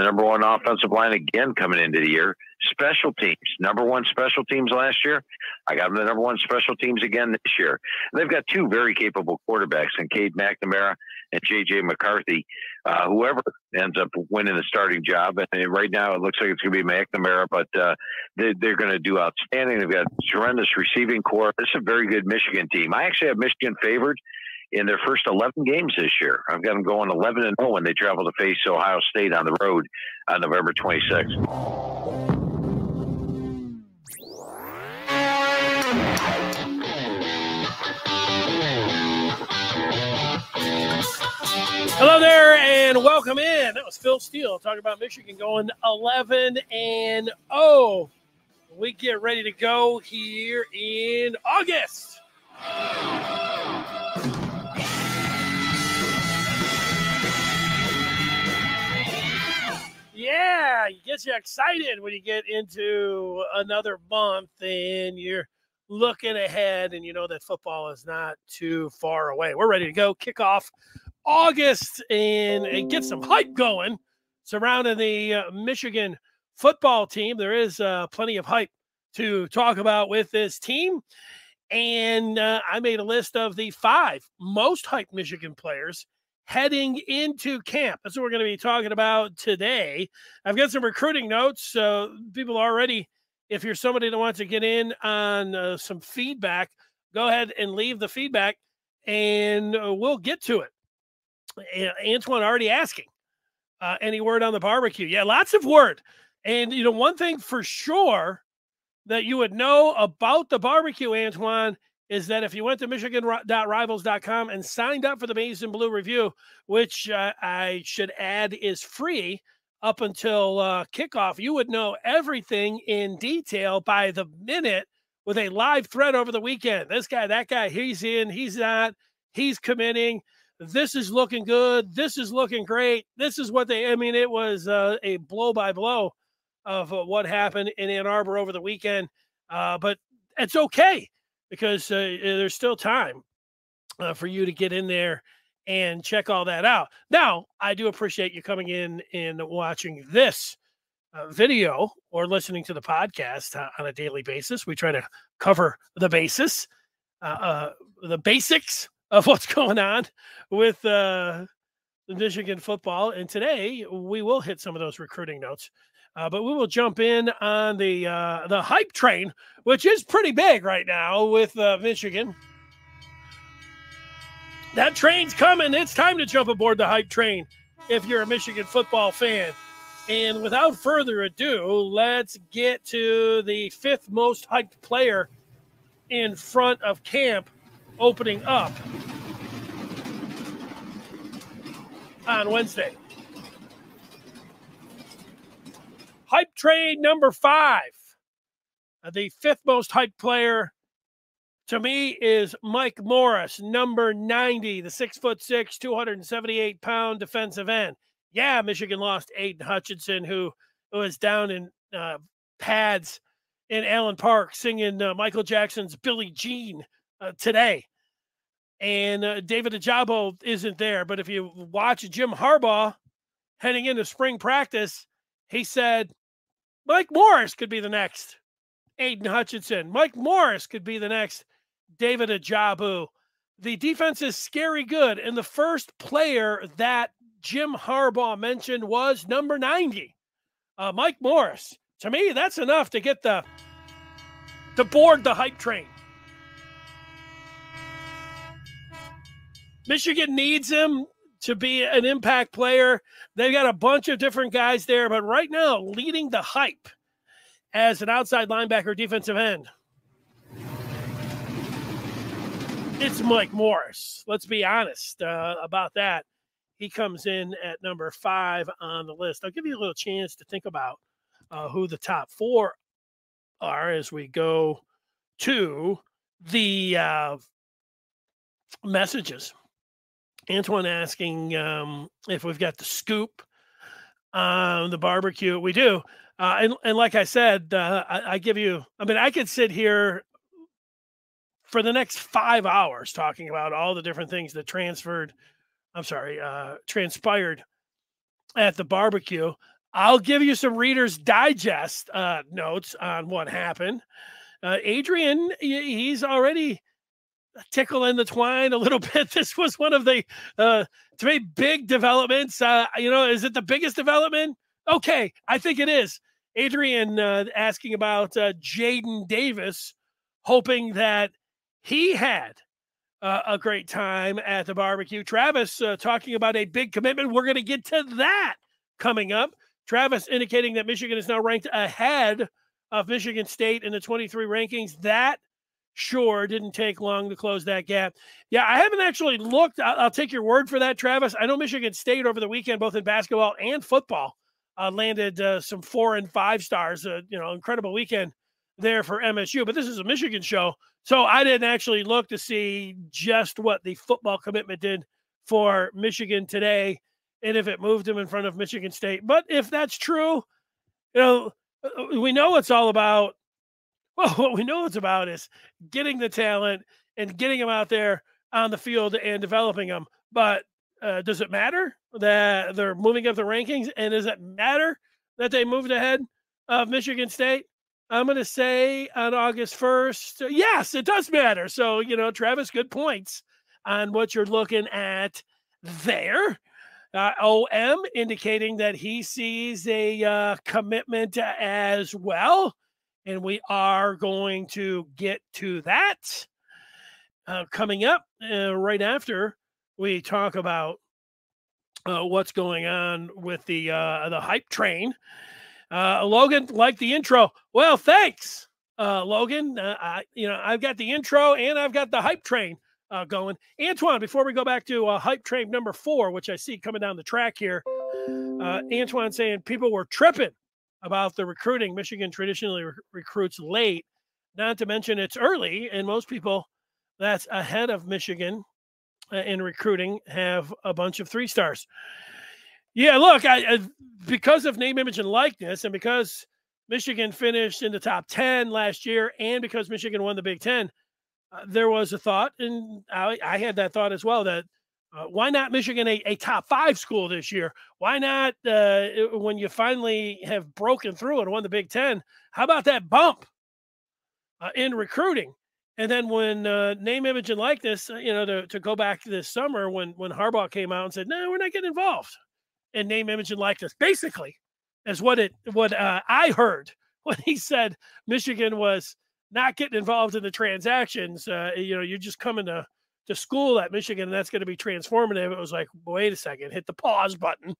the number one offensive line again coming into the year. Special teams, number one special teams last year. I got them the number one special teams again this year. And they've got two very capable quarterbacks in Cade McNamara and JJ McCarthy. Uh, whoever ends up winning the starting job, and right now it looks like it's going to be McNamara, but uh, they, they're going to do outstanding. They've got tremendous receiving corps. This is a very good Michigan team. I actually have Michigan favored in their first 11 games this year. I've got them going 11 and 0 when they travel to face Ohio State on the road on November 26th. Hello there and welcome in. That was Phil Steele talking about Michigan going 11 and 0. We get ready to go here in August. Yeah, it gets you excited when you get into another month and you're looking ahead and you know that football is not too far away. We're ready to go kick off August and, and get some hype going surrounding the uh, Michigan football team. There is uh, plenty of hype to talk about with this team. And uh, I made a list of the five most hyped Michigan players heading into camp. That's what we're going to be talking about today. I've got some recruiting notes. So people already, if you're somebody that wants to get in on uh, some feedback, go ahead and leave the feedback and uh, we'll get to it. Antoine already asking, uh, any word on the barbecue? Yeah, lots of word. And, you know, one thing for sure that you would know about the barbecue, Antoine, is that if you went to michigan.rivals.com and signed up for the and Blue review, which uh, I should add is free up until uh, kickoff, you would know everything in detail by the minute with a live thread over the weekend. This guy, that guy, he's in, he's not, he's committing. This is looking good. This is looking great. This is what they, I mean, it was uh, a blow by blow of uh, what happened in Ann Arbor over the weekend. Uh, but it's okay because uh, there's still time uh, for you to get in there and check all that out. Now, I do appreciate you coming in and watching this uh, video or listening to the podcast uh, on a daily basis. We try to cover the basis, uh, uh, the basics of what's going on with Michigan football. And today we will hit some of those recruiting notes. Uh, but we will jump in on the uh, the hype train, which is pretty big right now with uh, Michigan. That train's coming. It's time to jump aboard the hype train if you're a Michigan football fan. And without further ado, let's get to the fifth most hyped player in front of camp opening up on Wednesday. Hype train number five. Uh, the fifth most hyped player to me is Mike Morris, number 90, the six foot six, 278 pound defensive end. Yeah, Michigan lost Aidan Hutchinson, who was down in uh, pads in Allen Park singing uh, Michael Jackson's Billie Jean uh, today. And uh, David Ojabo isn't there. But if you watch Jim Harbaugh heading into spring practice, he said, Mike Morris could be the next Aidan Hutchinson. Mike Morris could be the next David Ojabo. The defense is scary good. And the first player that Jim Harbaugh mentioned was number 90, uh, Mike Morris. To me, that's enough to get the to board the hype train. Michigan needs him to be an impact player. They've got a bunch of different guys there, but right now, leading the hype as an outside linebacker defensive end, it's Mike Morris. Let's be honest uh, about that. He comes in at number five on the list. I'll give you a little chance to think about uh, who the top four are as we go to the uh, messages. Antoine asking um, if we've got the scoop on the barbecue. We do. Uh, and, and like I said, uh, I, I, give you, I mean, I could sit here for the next five hours talking about all the different things that transferred, I'm sorry, uh, transpired at the barbecue. I'll give you some Reader's Digest uh, notes on what happened. Uh, Adrian, he's already tickling the twine a little bit. This was one of the, uh, me, big developments. Uh, you know, is it the biggest development? Okay, I think it is. Adrian uh, asking about uh, Jadyn Davis, hoping that he had uh, a great time at the barbecue. Travis uh, talking about a big commitment. We're going to get to that coming up. Travis indicating that Michigan is now ranked ahead of Michigan State in the 23 rankings. That sure didn't take long to close that gap. Yeah, I haven't actually looked. I'll, I'll take your word for that, Travis. I know Michigan State over the weekend, both in basketball and football, uh, landed uh, some four and five stars. Uh, you know, incredible weekend there for MSU. But this is a Michigan show, so I didn't actually look to see just what the football commitment did for Michigan today and if it moved him in front of Michigan State. But if that's true, you know, uh, uh, we know it's all about. Well, what we know it's about is getting the talent and getting them out there on the field and developing them. But uh, does it matter that they're moving up the rankings? And does it matter that they moved ahead of Michigan State? I'm going to say on August 1st, yes, it does matter. So, you know, Travis, good points on what you're looking at there. Uh, OM indicating that he sees a uh, commitment as well. And we are going to get to that uh, coming up uh, right after we talk about uh, what's going on with the uh, the hype train. Logan, like the intro. Well, thanks, Logan. I, you know, I've got the intro and I've got the hype train uh, going. Antoine, before we go back to uh, hype train number four, which I see coming down the track here, uh, Antoine saying people were tripping about the recruiting. Michigan traditionally re- recruits late, not to mention it's early, and most people that's ahead of Michigan uh, in recruiting have a bunch of three stars. Yeah, look, I, I because of name, image, and likeness, and because Michigan finished in the top 10 last year, and because Michigan won the Big Ten, uh, there was a thought, and I, I, had that thought as well that uh, why not Michigan a, a, top five school this year? Why not uh, when you finally have broken through and won the Big Ten? How about that bump uh, in recruiting? And then when uh, name, image, and likeness, you know, to, to go back this summer when when Harbaugh came out and said, "No, we're not getting involved," in name, image, and likeness, basically, is what it what I heard when he said Michigan was not getting involved in the transactions. Uh, you know, you're just coming to to school at Michigan, and that's going to be transformative. It was like, wait a second, hit the pause button.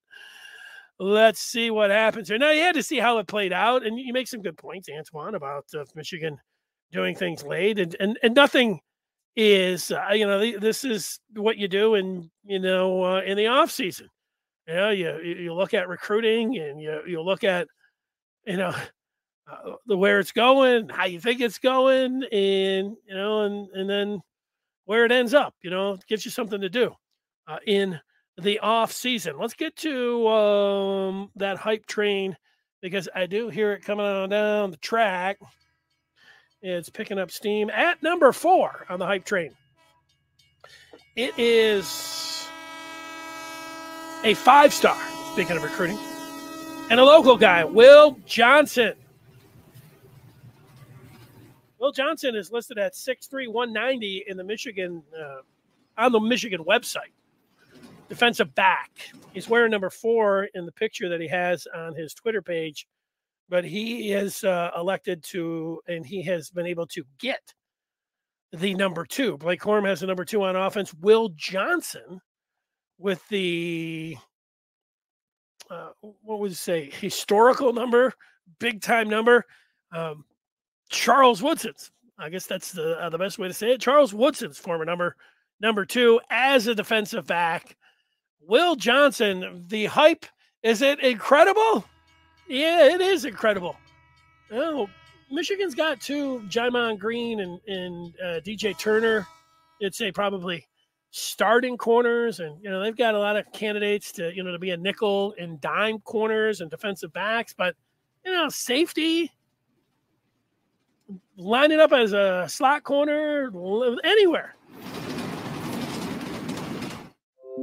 Let's see what happens here. Now you had to see how it played out, and you make some good points, Antoine, about uh, Michigan doing things late, and and and nothing is uh, you know this is what you do in you know uh, in the off season. You know, you you look at recruiting, and you you look at you know uh, the where it's going, how you think it's going, and you know, and and then where it ends up. You know, gives you something to do uh, in the off season. Let's get to um, that hype train because I do hear it coming on down the track. It's picking up steam at number four on the hype train. It is a five star, speaking of recruiting, and a local guy, Will Johnson. Will Johnson is listed at 6'3", 190 in the Michigan uh, on the Michigan website. Defensive back. He's wearing number four in the picture that he has on his Twitter page, but he is uh, elected to, and he has been able to get the number two. Blake Corum has the number two on offense. Will Johnson with the uh, what would you say historical number, big time number. Um, Charles Woodson's. I guess that's the uh, the best way to say it. Charles Woodson's former number number two as a defensive back. Will Johnson, the hype is it incredible? Yeah, it is incredible. Oh, Michigan's got two, Gemon Green and, and uh, DJ Turner. It's a probably starting corners, and you know they've got a lot of candidates to you know to be a nickel and dime corners and defensive backs, but you know safety line it up as a slot corner anywhere.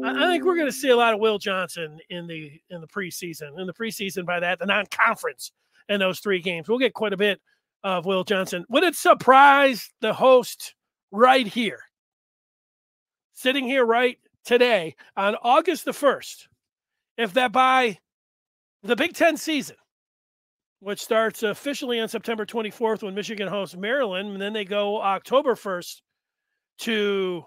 I, I think we're going to see a lot of Will Johnson in the in the preseason. In the preseason, by that, the non-conference in those three games, we'll get quite a bit of Will Johnson. Would it surprise the host right here, sitting here right today on August the first, if that by the Big Ten season, which starts officially on September 24th when Michigan hosts Maryland, and then they go October 1st to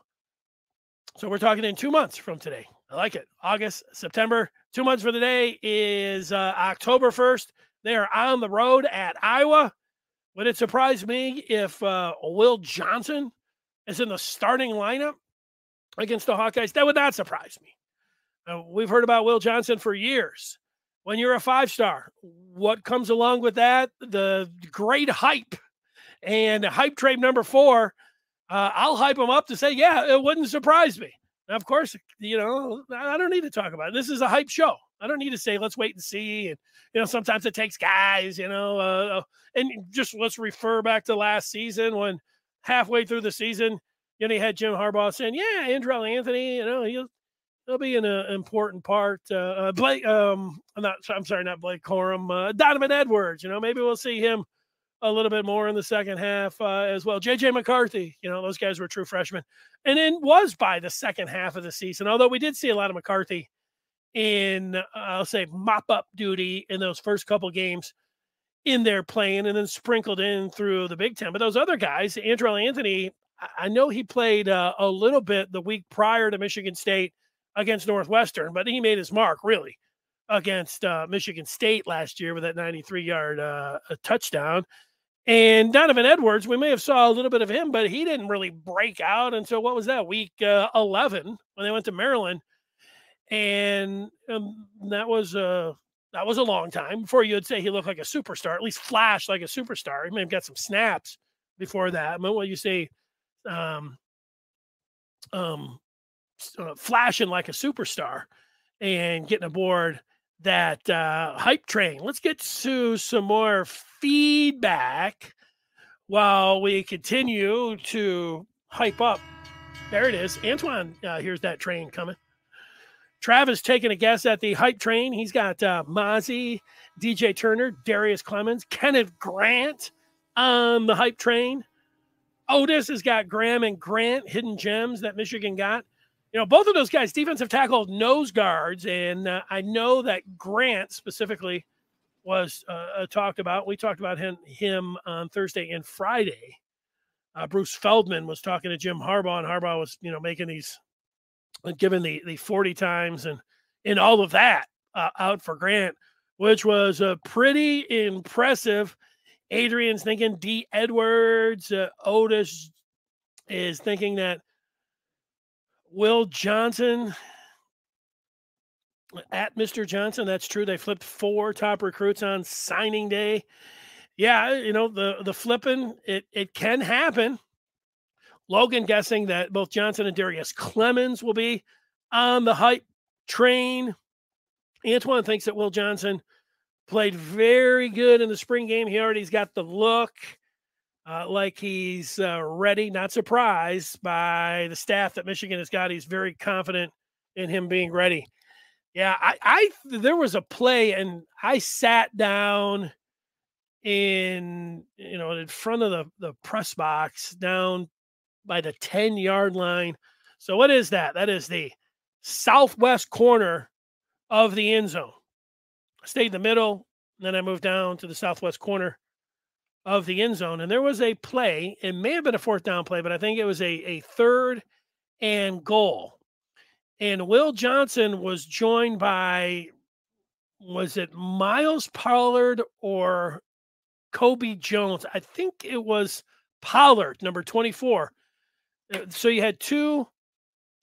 so we're talking in two months from today. I like it. August, September, two months for the day is uh, October 1st. They are on the road at Iowa. Would it surprise me if uh, Will Johnson is in the starting lineup against the Hawkeyes? That would not surprise me. Uh, we've heard about Will Johnson for years. When you're a five star, what comes along with that? The great hype and hype trade number four uh, I'll hype them up to say, yeah, it wouldn't surprise me. Now, of course, you know, I don't need to talk about it. This is a hype show. I don't need to say, let's wait and see. And, you know, sometimes it takes guys, you know, uh, uh and just let's refer back to last season when halfway through the season, you know, you had Jim Harbaugh saying, yeah, Andrel Anthony, you know, he'll, he'll be an uh, important part. Uh, uh, Blake, um, I'm not, I'm sorry, not Blake Corum, uh, Donovan Edwards, you know, maybe we'll see him a little bit more in the second half uh, as well. JJ McCarthy, you know, those guys were true freshmen. And then was by the second half of the season, although we did see a lot of McCarthy in, uh, I'll say, mop up duty in those first couple games in there playing and then sprinkled in through the Big Ten. But those other guys, Andrel Anthony, I know he played uh, a little bit the week prior to Michigan State against Northwestern, but he made his mark really against uh, Michigan State last year with that 93 yard uh, touchdown. And Donovan Edwards, we may have saw a little bit of him, but he didn't really break out until what was that week uh, 11 when they went to Maryland, and um, that was a uh, that was a long time before you would say he looked like a superstar, at least flashed like a superstar. He may have got some snaps before that. But what you say um, um, uh, flashing like a superstar and getting aboard that uh, hype train. Let's get to some more feedback while we continue to hype up. There it is. Antoine, uh, here's that train coming. Travis taking a guess at the hype train. He's got uh, Mazi, DJ Turner, Darrius Clemons, Kenneth Grant on the hype train. Otis has got Graham and Grant, hidden gems that Michigan got you know, both of those guys, defensive tackle, nose guards, and uh, I know that Grant specifically was uh, uh, talked about. We talked about him him on Thursday and Friday. Uh, Bruce Feldman was talking to Jim Harbaugh, and Harbaugh was, you know, making these, uh, giving the the forty times and and all of that uh, out for Grant, which was a pretty impressive. Adrian's thinking D. Edwards, Otis is thinking that Will Johnson at Mr. Johnson. That's true. They flipped four top recruits on signing day. Yeah, you know, the the flipping, it it can happen. Logan guessing that both Johnson and Darrius Clemons will be on the hype train. Antoine thinks that Will Johnson played very good in the spring game. He already's got the look uh, like he's uh, ready, not surprised by the staff that Michigan has got. He's very confident in him being ready. Yeah, I, I there was a play and I sat down in you know in front of the the press box down by the 10 yard line. So what is that? That is the southwest corner of the end zone. I stayed in the middle, then I moved down to the southwest corner of the end zone. And there was a play, it may have been a fourth down play, but I think it was a, a third and goal. And Will Johnson was joined by, was it Myles Pollard or Kobe Jones? I think it was Pollard, number 24. Uh, so you had two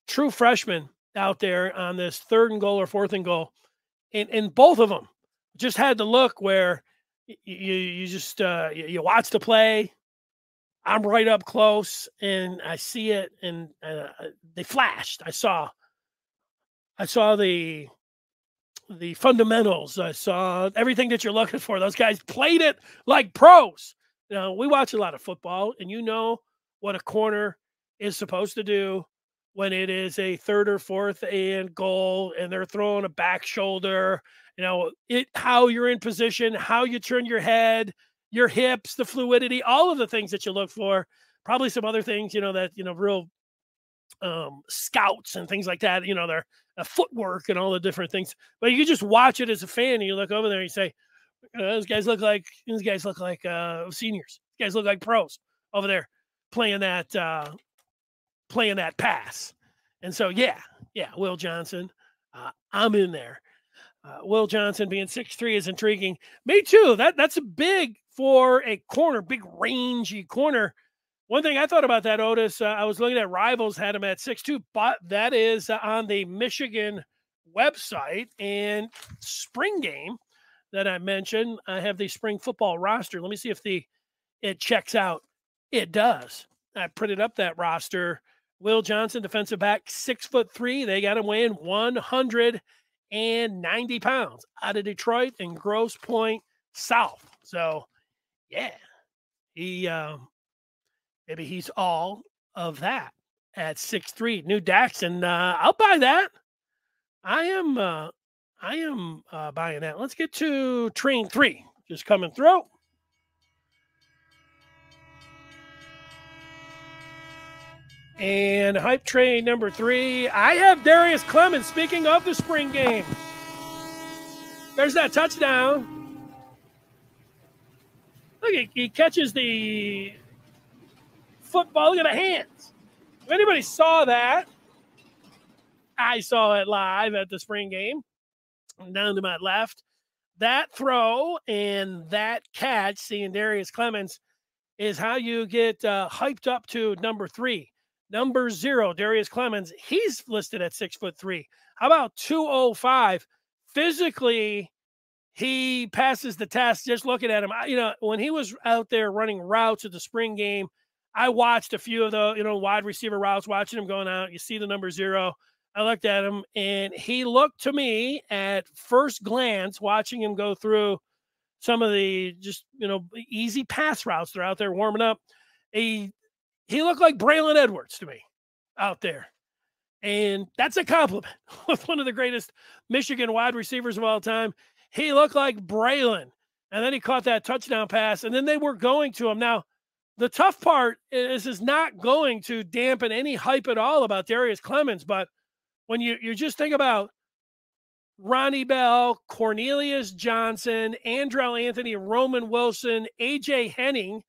true freshmen out there on this third and goal or fourth and goal. And, and both of them just had the look where you you just uh, you watch the play. I'm right up close and I see it, and uh, they flashed. I saw, I saw the the fundamentals. I saw everything that you're looking for. Those guys played it like pros. Now we watch a lot of football, and you know what a corner is supposed to do when it is a third or fourth and goal and they're throwing a back shoulder, you know, it how you're in position, how you turn your head, your hips, the fluidity, all of the things that you look for. Probably some other things, you know, that, you know, real um scouts and things like that, you know, their uh, footwork and all the different things. But you just watch it as a fan and you look over there and you say, those guys look like these guys look like uh seniors. These guys look like pros over there playing that uh playing that pass. And so, yeah, yeah, Will Johnson, uh, I'm in there. Uh, Will Johnson being six three is intriguing. Me too. That that's a big for a corner, big rangy corner. One thing I thought about that, Otis, uh, I was looking at rivals had him at six two, but that is uh, on the Michigan website and spring game that I mentioned. I have the spring football roster. Let me see if the it checks out. It does. I printed up that roster. Will Johnson, defensive back, six foot three. They got him weighing 190 pounds out of Detroit and Grosse Pointe South. So, yeah, he uh, maybe he's all of that at six three. New Daxton, uh, I'll buy that. I am, uh, I am uh, buying that. Let's get to train three, just coming through. And hype train number three, I have Darrius Clemons. Speaking of the spring game, there's that touchdown. Look, he, he catches the football. Look at the hands. If anybody saw that, I saw it live at the spring game. Down to my left, that throw and that catch, seeing Darrius Clemons, is how you get uh, hyped up to number three. Number zero, Darrius Clemons, he's listed at six foot three. How about 205? Physically, he passes the test just looking at him. You know, when he was out there running routes at the spring game, I watched a few of the, you know, wide receiver routes, watching him going out. You see the number zero. I looked at him and he looked to me at first glance, watching him go through some of the just, you know, easy pass routes. They're out there warming up. He he looked like Braylon Edwards to me out there. And that's a compliment with one of the greatest Michigan wide receivers of all time. He looked like Braylon. And then he caught that touchdown pass. And then they were going to him. Now, the tough part is is not going to dampen any hype at all about Darrius Clemons. But when you, you just think about Ronnie Bell, Cornelius Johnson, Andrel Anthony, Roman Wilson, AJ Henning,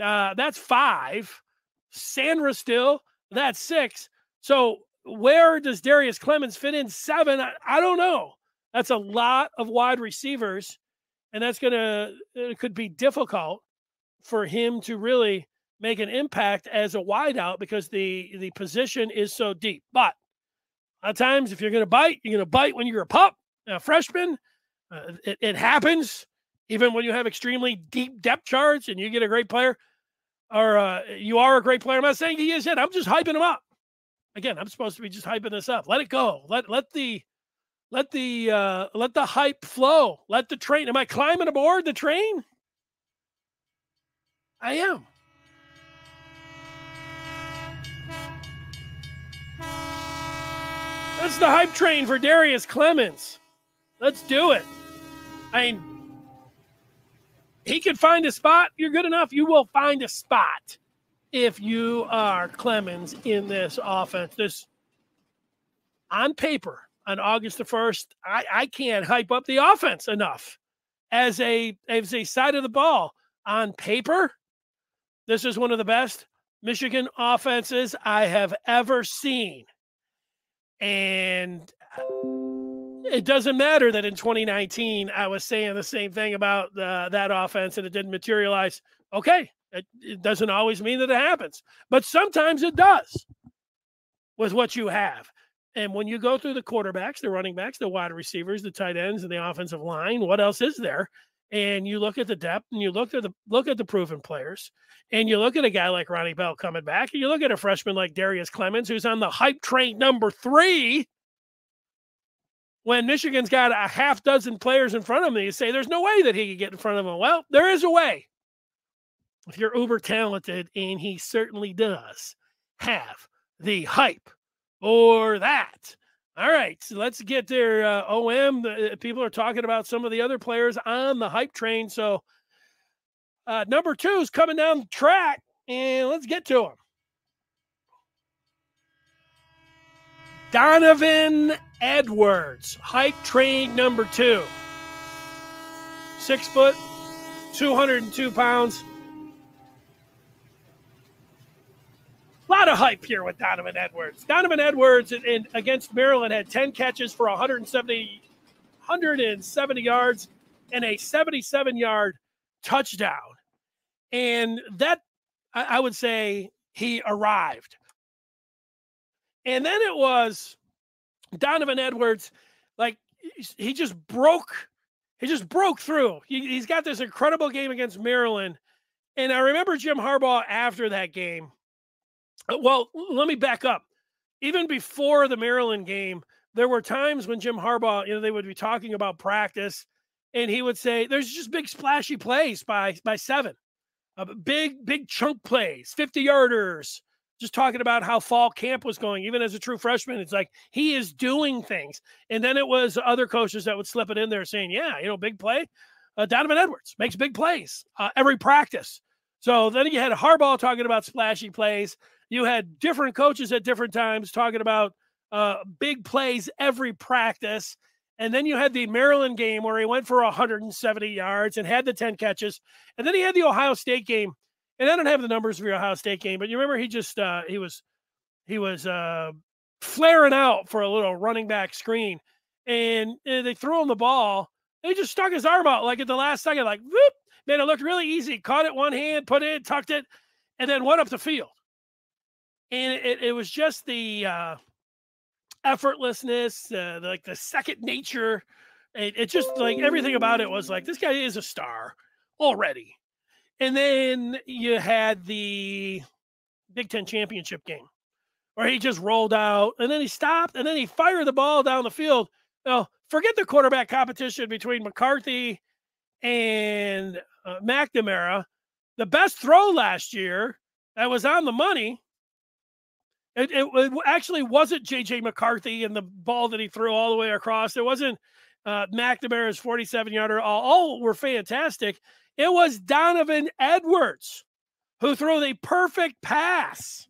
uh, that's five. Sandra still, that's six. So where does Darrius Clemons fit in? Seven? I, I don't know. That's a lot of wide receivers, and that's gonna it could be difficult for him to really make an impact as a wideout because the the position is so deep. But a lot of times, if you're to bite, you're to bite when you're a pup, a freshman. Uh, it, it happens even when you have extremely deep depth charts and you get a great player or uh, you are a great player. I'm not saying he is yet. I'm just hyping him up. Again, I'm supposed to be just hyping this up. Let it go. Let let the let the uh, let the hype flow. Let the train. Am I climbing aboard the train? I am. That's the hype train for Darrius Clemons. Let's do it. I mean, he can find a spot. You're good enough. You will find a spot if you are Clemons in this offense. This on paper on August the first, I, I can't hype up the offense enough as a as a side of the ball on paper. This is one of the best Michigan offenses I have ever seen, and it doesn't matter that in 2019 I was saying the same thing about uh, that offense and it didn't materialize. Okay, it, it doesn't always mean that it happens, but sometimes it does with what you have. And when you go through the quarterbacks, the running backs, the wide receivers, the tight ends, and the offensive line, what else is there? And you look at the depth, and you look at the look at the proven players, and you look at a guy like Ronnie Bell coming back, and you look at a freshman like Darrius Clemons, who's on the hype train number three when Michigan's got a half dozen players in front of me, you say there's no way that he could get in front of them. Well, there is a way. If you're uber talented, and he certainly does have the hype or that. All right, so let's get there. Uh, OM, the, uh, people are talking about some of the other players on the hype train. So, uh, number two is coming down the track, and let's get to him. Donovan Edwards, hype train number two. Six foot, 202 pounds. A lot of hype here with Donovan Edwards. Donovan Edwards in, in, against Maryland had 10 catches for 170, 170 yards and a 77 yard touchdown. And that, I, I would say, he arrived. And then it was Donovan Edwards, like he just broke, he just broke through. He, has got this incredible game against Maryland. And I remember Jim Harbaugh after that game uh, well, let me back up. Even before the Maryland game, there were times when Jim Harbaugh, you know, they would be talking about practice, and he would say, "There's just big splashy plays by by seven, uh, big big chunk plays, fifty yarders." Just talking about how fall camp was going, even as a true freshman, it's like he is doing things. And then it was other coaches that would slip it in there, saying, "Yeah, you know, big play." Uh, Donovan Edwards makes big plays uh, every practice. So then you had Harbaugh talking about splashy plays you had different coaches at different times talking about uh, big plays every practice. And then you had the Maryland game where he went for 170 yards and had the 10 catches. And then he had the Ohio State game. And I don't have the numbers for the Ohio State game, but you remember he just uh, he was he was uh, flaring out for a little running back screen, and, and they threw him the ball. He just stuck his arm out like at the last second, like whoop. Man, it looked really easy. Caught it one hand, put it, tucked it, and then went up the field and it, it was just the uh, effortlessness, uh, like the second nature. It, it just like everything about it was like this guy is a star already. And then you had the Big Ten championship game where he just rolled out and then he stopped and then he fired the ball down the field. Now, forget the quarterback competition between McCarthy and uh, McNamara. The best throw last year that was on the money it, it, it, actually wasn't JJ McCarthy and the ball that he threw all the way across. It wasn't uh, McNamara's 47 yarder. All, all were fantastic. It was Donovan Edwards who threw the perfect pass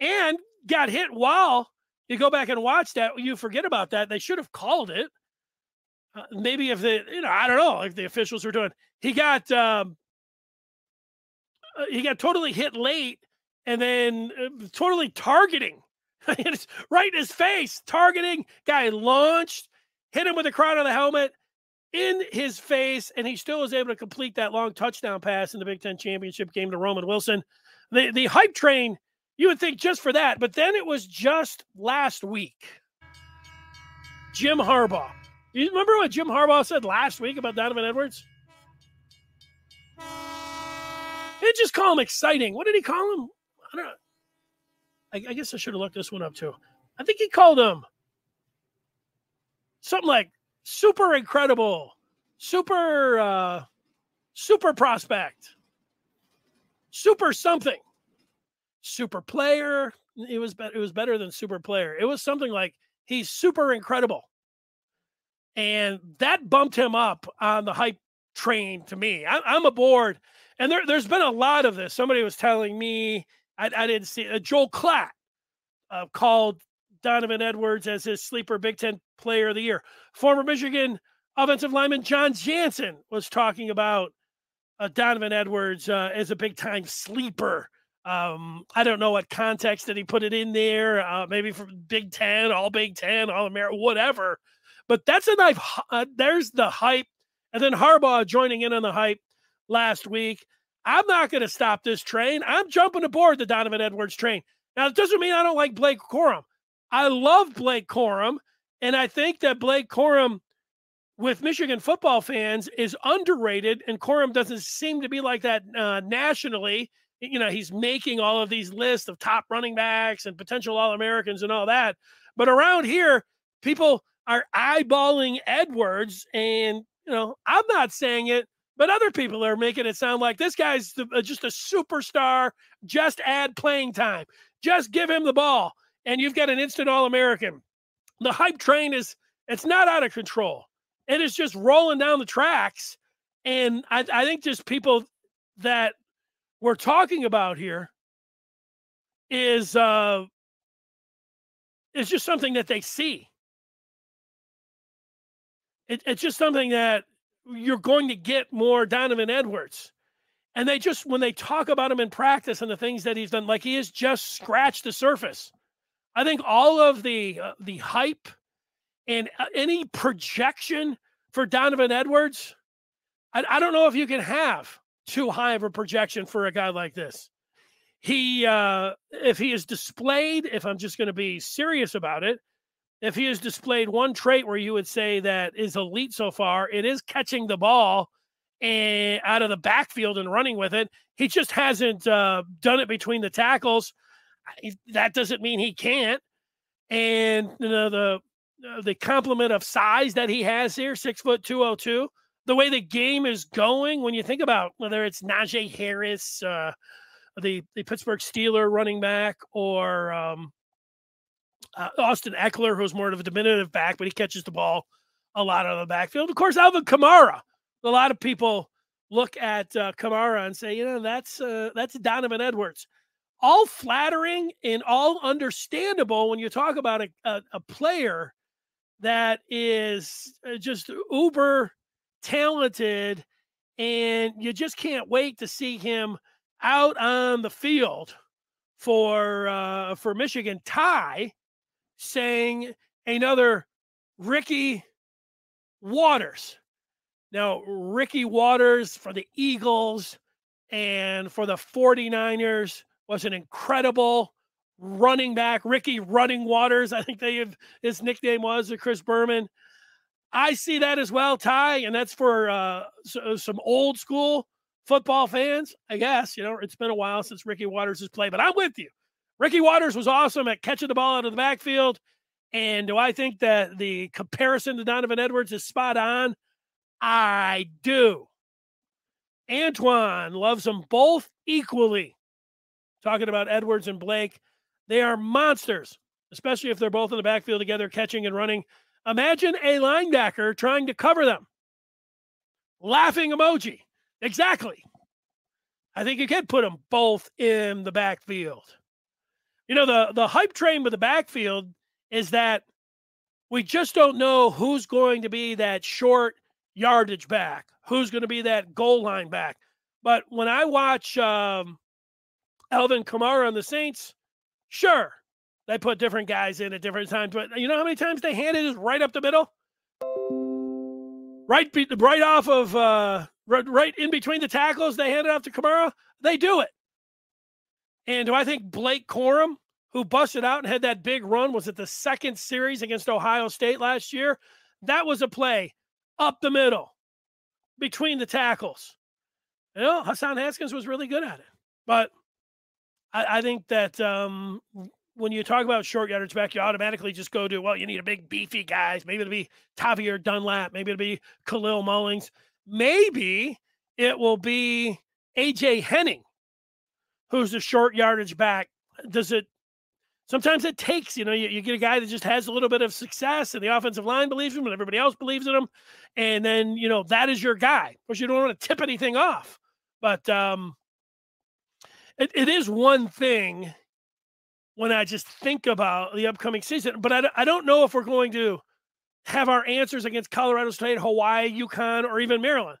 and got hit while you go back and watch that. You forget about that. They should have called it. Uh, maybe if the, you know, I don't know if the officials were doing. He got, um, uh, he got totally hit late and then uh, totally targeting right in his face, targeting. Guy launched, hit him with the crown of the helmet in his face, and he still was able to complete that long touchdown pass in the Big Ten championship game to Roman Wilson. The the hype train, you would think just for that, but then it was just last week. Jim Harbaugh. You remember what Jim Harbaugh said last week about Donovan Edwards? He just call him exciting. What did he call him? I don't know. I, I guess I should have looked this one up too. I think he called him something like super incredible, super, uh, super prospect, super something, super player. It was better. It was better than super player. It was something like he's super incredible, and that bumped him up on the hype train to me. I, I'm aboard, and there, there's been a lot of this. Somebody was telling me I, I didn't see uh, Joel Klatt uh, called Donovan Edwards as his sleeper Big Ten Player of the Year. Former Michigan offensive lineman Jon Jansen was talking about uh, Donovan Edwards uh, as a big time sleeper. Um, I don't know what context that he put it in there. Uh, maybe from Big Ten, All Big Ten, All America, whatever. But that's a knife. Uh, there's the hype, and then Harbaugh joining in on the hype last week. I'm not going to stop this train. I'm jumping aboard the Donovan Edwards train. Now, it doesn't mean I don't like Blake Corum. I love Blake Corum. And I think that Blake Corum with Michigan football fans is underrated. And Corum doesn't seem to be like that uh, nationally. You know, he's making all of these lists of top running backs and potential All Americans and all that. But around here, people are eyeballing Edwards. And, you know, I'm not saying it but other people are making it sound like this guy's uh, just a superstar. Just add playing time. Just give him the ball, and you've got an instant All American. The hype train is it's not out of control. It is just rolling down the tracks. And I, I think just people that we're talking about here is uh is just something that they see. It, it's just something that you're going to get more Donovan Edwards. And they just, when they talk about him in practice and the things that he's done, like he has just scratched the surface. I think all of the uh, the hype and uh, any projection for Donovan Edwards, I, I don't know if you can have too high of a projection for a guy like this. He, uh, if he is displayed, if I'm just going to be serious about it, if he has displayed one trait where you would say that is elite so far, it is catching the ball and out of the backfield and running with it. He just hasn't uh, done it between the tackles. That doesn't mean he can't. And you know the uh, the complement of size that he has here, six foot two oh two. The way the game is going, when you think about whether it's Najee Harris, uh, the the Pittsburgh Steeler running back, or um, uh, Austin Ekeler, who's more of a diminutive back, but he catches the ball a lot out of the backfield. Of course, Alvin Kamara. A lot of people look at uh, Kamara and say, you know, that's uh, that's Donovan Edwards. All flattering and all understandable when you talk about a, a, a player that is uh, just uber talented, and you just can't wait to see him out on the field for uh, for Michigan. Ty saying another Ricky Watters. Now, Ricky Watters for the Eagles and for the 49ers was an incredible running back. Ricky Running Waters, I think they have his nickname was, or Chris Berman. I see that as well, Ty, and that's for uh, so, some old school football fans. I guess you know it's been a while since Ricky Watters has played, but I'm with you. Ricky Watters was awesome at catching the ball out of the backfield. And do I think that the comparison to Donovan Edwards is spot on? I do. Antoine loves them both equally. Talking about Edwards and Blake, they are monsters, especially if they're both in the backfield together, catching and running. Imagine a linebacker trying to cover them. Laughing emoji. Exactly. I think you can put them both in the backfield. You know, the the hype train with the backfield is that we just don't know who's going to be that short yardage back, who's going to be that goal line back. But when I watch um, Alvin Kamara on the Saints, sure, they put different guys in at different times. But you know how many times they handed it right up the middle? Right, right off of, uh, right in between the tackles, they handed off to Kamara. They do it. And do I think Blake Corum, who busted out and had that big run, was it the second series against Ohio State last year? That was a play up the middle between the tackles. You know, Hassan Haskins was really good at it. But I, I think that um, when you talk about short yardage back, you automatically just go to, well, you need a big, beefy guys. Maybe it'll be Tavierre Dunlap. Maybe it'll be Khalil Mullings. Maybe it will be AJ Henning who's a short yardage back. Does it sometimes it takes, you know, you, you, get a guy that just has a little bit of success and the offensive line believes him and everybody else believes in him. And then, you know, that is your guy. Of course, you don't want to tip anything off. But um it, it is one thing when I just think about the upcoming season. But I, I don't know if we're going to have our answers against Colorado State, Hawaii, UConn, or even Maryland.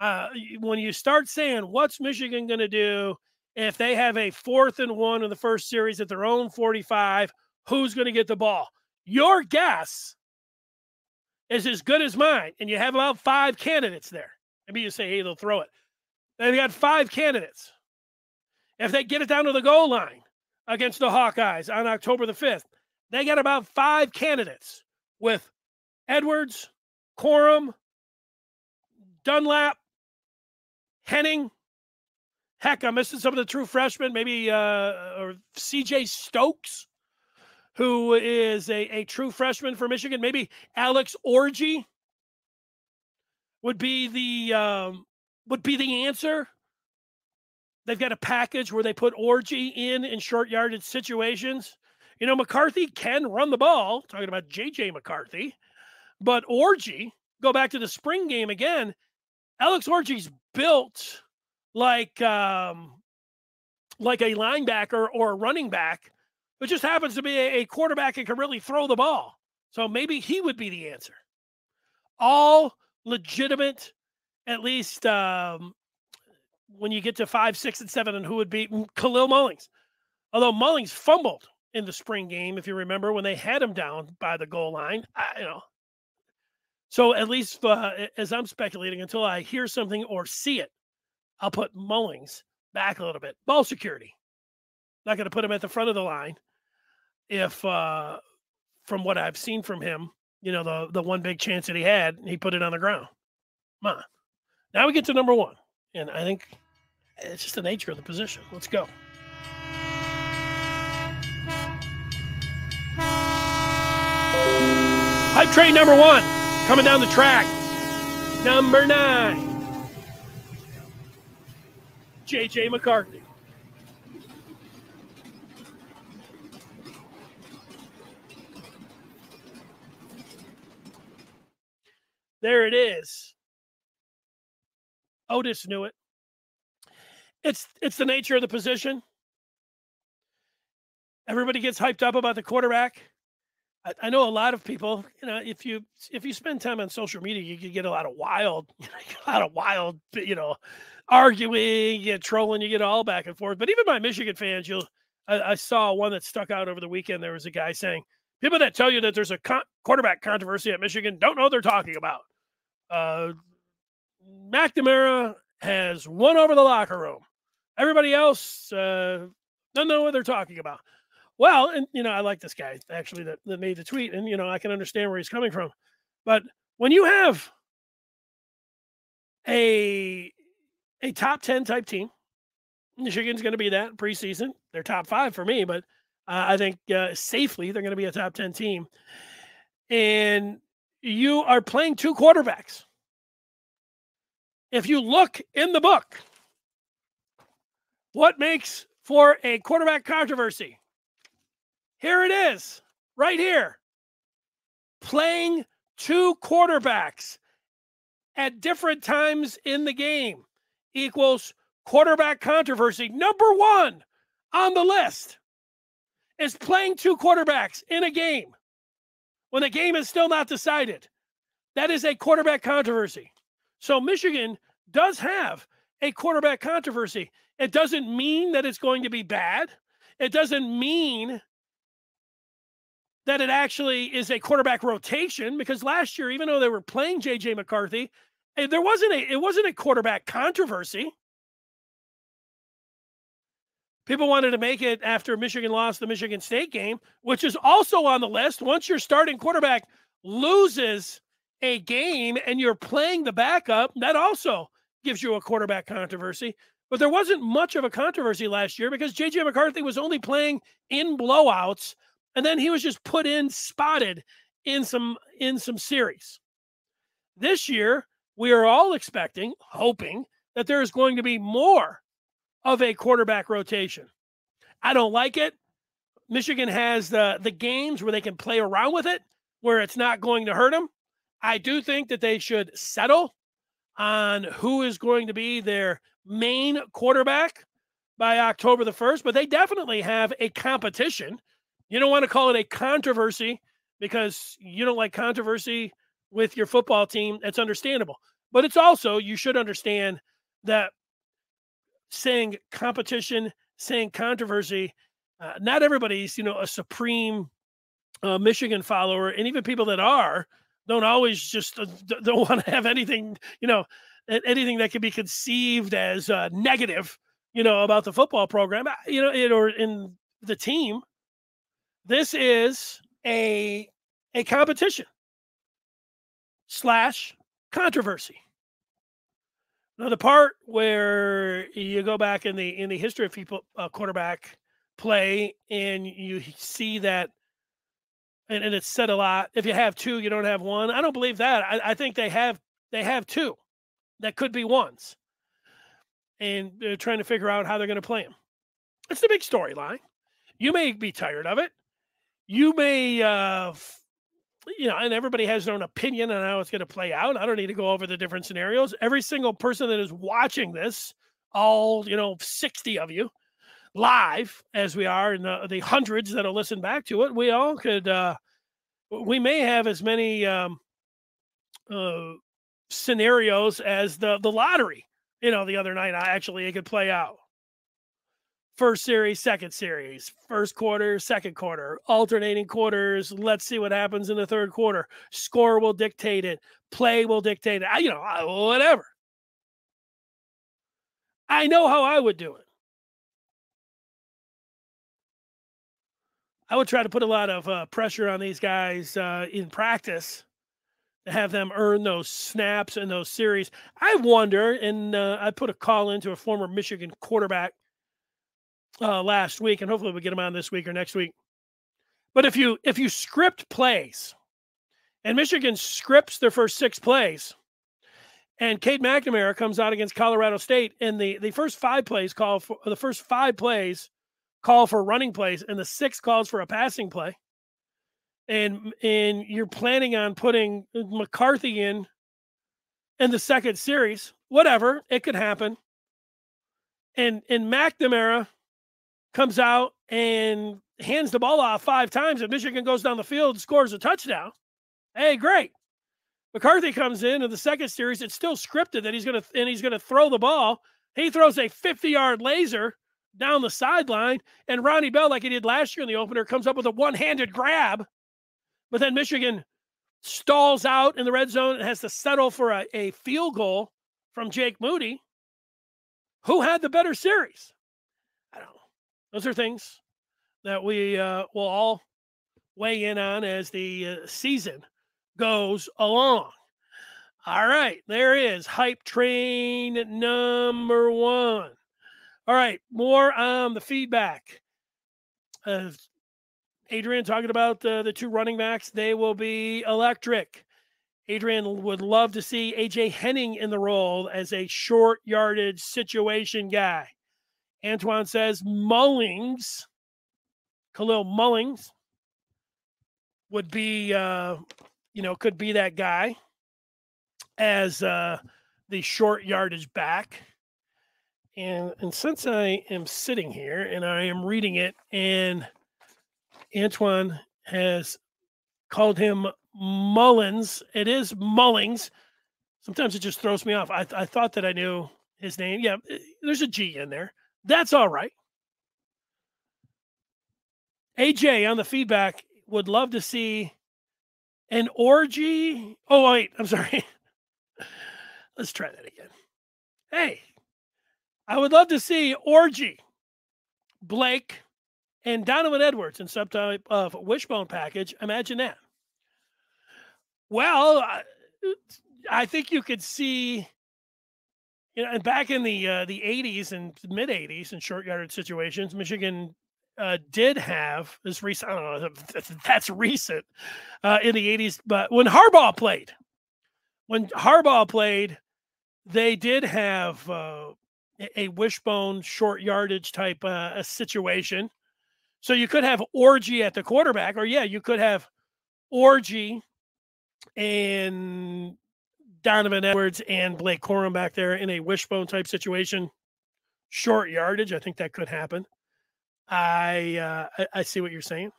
Uh, when you start saying, what's Michigan going to do if they have a fourth and one in the first series at their own 45, who's going to get the ball? Your guess is as good as mine. And you have about five candidates there. Maybe you say, hey, they'll throw it. They've got five candidates. If they get it down to the goal line against the Hawkeyes on October the 5th, they got about five candidates with Edwards, Corum, Dunlap, Henning, Heck, I'm missing some of the true freshmen, maybe uh, or CJ Stokes, who is a, a true freshman for Michigan. Maybe Alex Orji would be the um, would be the answer. They've got a package where they put Orji in in short yardage situations. You know, McCarthy can run the ball, talking about JJ McCarthy, but Orji, go back to the spring game again. Alex Orji's built like um, like a linebacker or a running back, but just happens to be a, a quarterback and can really throw the ball. So maybe he would be the answer. All legitimate, at least um, when you get to five, six, and seven, and who would be Khalil Mullings. Although Mullings fumbled in the spring game, if you remember, when they had him down by the goal line, I, you know. So at least uh, as I'm speculating, until I hear something or see it, I'll put Mullings back a little bit. Ball security. Not going to put him at the front of the line. If uh, from what I've seen from him, you know, the the one big chance that he had, he put it on the ground. Come on. Now we get to number one. And I think it's just the nature of the position. Let's go. Hype train number one coming down the track. Number nine, JJ McCarthy. There it is. Otis knew it. It's it's the nature of the position. Everybody gets hyped up about the quarterback. I, I, know a lot of people. You know, if you if you spend time on social media, you can get a lot of wild, a lot of wild, you know, arguing, you get trolling, you get all back and forth. But even my Michigan fans, you'll. I, I saw one that stuck out over the weekend. There was a guy saying, "People that tell you that there's a quarterback controversy at Michigan don't know what they're talking about." Uh, McNamara has won over the locker room. Everybody else uh, don't know what they're talking about. Well, and you know, I like this guy actually that, that made the tweet, and you know, I can understand where he's coming from. But when you have a a top 10 type team, Michigan's going to be that preseason. They're top five for me, but uh, I think uh, safely they're going to be a top 10 team. And you are playing two quarterbacks. If you look in the book, what makes for a quarterback controversy? Here it is, right here. Playing two quarterbacks at different times in the game equals quarterback controversy. Number one on the list is playing two quarterbacks in a game when the game is still not decided. That is a quarterback controversy. So Michigan does have a quarterback controversy. It doesn't mean that it's going to be bad. It doesn't mean that it actually is a quarterback rotation because last year, even though they were playing JJ McCarthy, eh, there wasn't a it wasn't a quarterback controversy. People wanted to make it after Michigan lost the Michigan State game, which is also on the list. Once your starting quarterback loses a game and you're playing the backup, that also gives you a quarterback controversy. But there wasn't much of a controversy last year because JJ McCarthy was only playing in blowouts and then he was just put in spotted in some in some series. This year, we are all expecting, hoping that there is going to be more of a quarterback rotation. I don't like it. Michigan has the the games where they can play around with it, where it's not going to hurt them. I do think that they should settle on who is going to be their main quarterback by October the 1st, but they definitely have a competition you don't want to call it a controversy because you don't like controversy with your football team. That's understandable. But it's also, you should understand that saying competition, saying controversy, uh, not everybody's, you know, a supreme uh, Michigan follower. And even people that are don't always just uh, don't want to have anything, you know, anything that can be conceived as uh, negative, you know, about the football program, you know, it, or in the team. This is a a competition slash controversy. Now, the part where you go back in the in the history of people uh, quarterback play, and you see that, and, and it's said a lot. If you have two, you don't have one. I don't believe that. I, I think they have they have two that could be ones. and uh, trying to figure out how they're going to play them. It's the big storyline. You may be tired of it. You may, uh, you know, and everybody has their own opinion on how it's going to play out. I don't need to go over the different scenarios. Every single person that is watching this, all, you know, 60 of you live as we are, and the, the hundreds that'll listen back to it, we all could, uh, we may have as many um, uh, scenarios as the the lottery. You know, the other night I actually it could play out. First series, second series, first quarter, second quarter, alternating quarters. Let's see what happens in the third quarter. Score will dictate it. Play will dictate it. You know, whatever. I know how I would do it. I would try to put a lot of uh, pressure on these guys uh, in practice have them earn those snaps and those series. I wonder, and uh, I put a call into a former Michigan quarterback uh, last week, and hopefully we get him on this week or next week. But if you if you script plays, and Michigan scripts their first six plays, and Cade McNamara comes out against Colorado State, and the the first five plays call for the first five plays call for running plays and the six calls for a passing play and and you're planning on putting McCarthy in in the second series, whatever, it could happen. And and McNamara comes out and hands the ball off five times, and Michigan goes down the field scores a touchdown. Hey, great. McCarthy comes in in the second series. It's still scripted that he's gonna and he's gonna throw the ball. He throws a 50 yard laser down the sideline, and Ronnie Bell, like he did last year in the opener, comes up with a one-handed grab, but then Michigan stalls out in the red zone and has to settle for a, a field goal from Jake Moody. Who had the better series? I don't know. Those are things that we uh, will all weigh in on as the uh, season goes along. All right, there is hype train number one. All right, more on the feedback. Uh, Adrian talking about uh, the two running backs. They will be electric. Adrian would love to see AJ Henning in the role as a short yardage situation guy. Antoine says Mullings, Khalil Mullings, would be, uh, you know, could be that guy as uh, the short yardage back. And and since I am sitting here and I am reading it, and Antoine has called him Mullins. It is Mullings. Sometimes it just throws me off. I, I thought that I knew his name. Yeah, eh, there's a G in there. That's all right. AJ on the feedback would love to see an orgy. Oh, wait, I'm sorry. Let's try that again. Hey, I would love to see Orji, Blake, and Donovan Edwards in some type of wishbone package. Imagine that. Well, I think you could see, you know, and back in the uh, the '80s and mid '80s in short yardage situations, Michigan uh, did have this recent. I don't know that's recent uh, in the '80s, but when Harbaugh played, when Harbaugh played, they did have uh, a wishbone short yardage type uh, a situation. So you could have Orji at the quarterback, or yeah, you could have Orji and Donovan Edwards and Blake Corum back there in a wishbone type situation, short yardage. I think that could happen. I uh, I, I see what you're saying.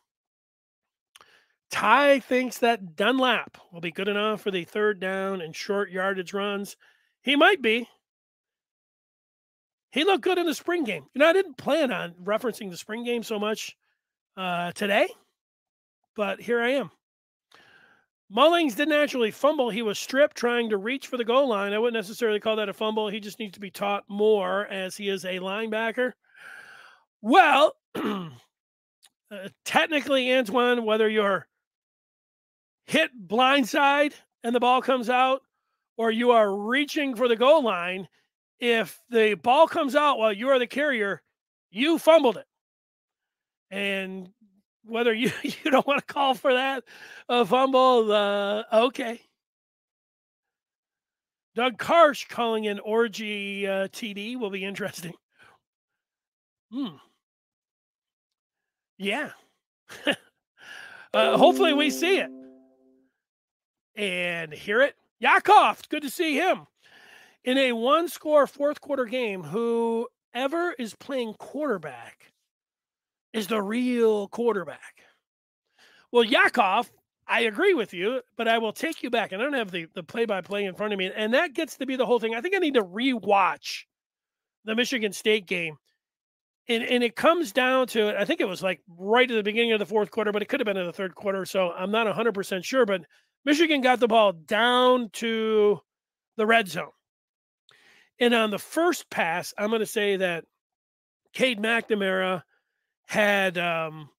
Ty thinks that Dunlap will be good enough for the third down and short yardage runs. He might be. He looked good in the spring game. You know, I didn't plan on referencing the spring game so much uh, today, but here I am. Mullings didn't actually fumble. He was stripped trying to reach for the goal line. I wouldn't necessarily call that a fumble. He just needs to be taught more as he is a linebacker. Well, uh, technically, Antoine, whether you're hit blindside and the ball comes out or you are reaching for the goal line, if the ball comes out while you are the carrier, you fumbled it. And whether you, you don't want to call for that a fumble, uh, okay. Doug Karsch calling an Orji uh, TD will be interesting. Hmm. Yeah. uh, hopefully we see it and hear it. Yakov, good to see him. In a one score fourth quarter game, whoever is playing quarterback is the real quarterback. Well, Yakov, I agree with you, but I will take you back. And I don't have the, the play-by-play in front of me. And that gets to be the whole thing. I think I need to rewatch the Michigan State game. And, and it comes down to it. I think it was like right at the beginning of the fourth quarter, but it could have been in the third quarter. So I'm not 100% sure. But Michigan got the ball down to the red zone. And on the first pass, I'm going to say that Cade McNamara had um,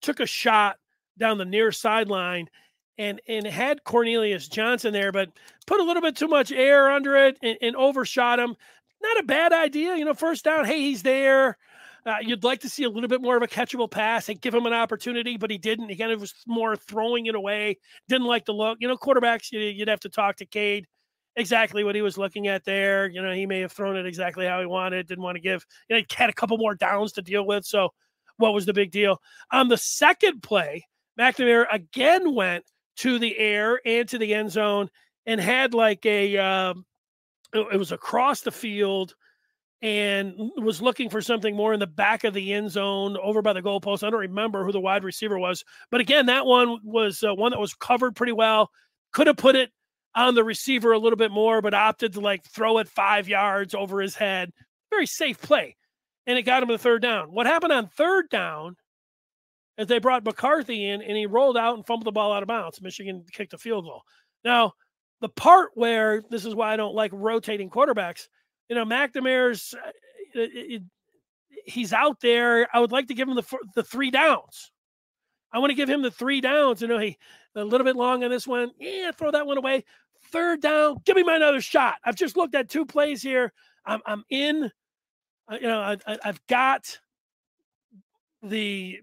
took a shot down the near sideline and and had Cornelius Johnson there, but put a little bit too much air under it and, and overshot him. Not a bad idea, you know. First down, hey, he's there. Uh, you'd like to see a little bit more of a catchable pass and give him an opportunity, but he didn't. He kind of was more throwing it away. Didn't like the look. You know, quarterbacks, you'd have to talk to Cade exactly what he was looking at there. You know, he may have thrown it exactly how he wanted. Didn't want to give. You know, he had a couple more downs to deal with. So, what was the big deal? On the second play, McNamara again went to the air and to the end zone and had like a. Um, it was across the field and was looking for something more in the back of the end zone over by the goalpost. I don't remember who the wide receiver was, but again, that one was uh, one that was covered pretty well. Could have put it on the receiver a little bit more, but opted to like throw it five yards over his head. Very safe play. And it got him the third down. What happened on third down is they brought McCarthy in and he rolled out and fumbled the ball out of bounds. Michigan kicked a field goal. Now, the part where this is why I don't like rotating quarterbacks you know, McNamara's uh, it, it, he's out there. I would like to give him the the three downs. I want to give him the three downs. You know, he a little bit long on this one. Yeah, throw that one away. Third down, give me my another shot. I've just looked at two plays here. I'm I'm in. Uh, you know, I, I've got the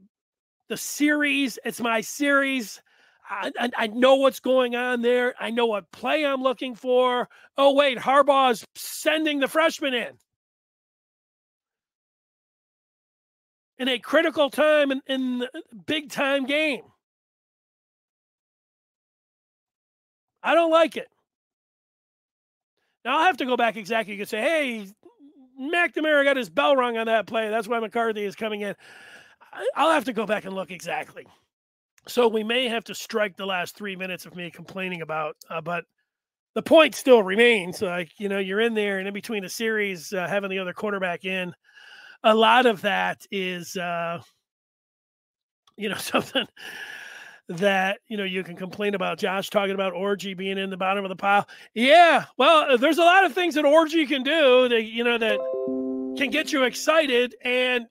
the series. It's my series. I, I, I, know what's going on there. I know what play I'm looking for. Oh, wait, Harbaugh's sending the freshman in. In a critical time in, in big time game. I don't like it. Now I'll have to go back exactly. You can say, hey, McNamara got his bell rung on that play. That's why McCarthy is coming in. I'll have to go back and look exactly. So we may have to strike the last three minutes of me complaining about, uh, but the point still remains. Like you know, you're in there, and in between the series, uh, having the other quarterback in, a lot of that is, uh, you know, something that you know you can complain about. Josh talking about Orji being in the bottom of the pile. Yeah, well, there's a lot of things that Orji can do that you know that can get you excited, and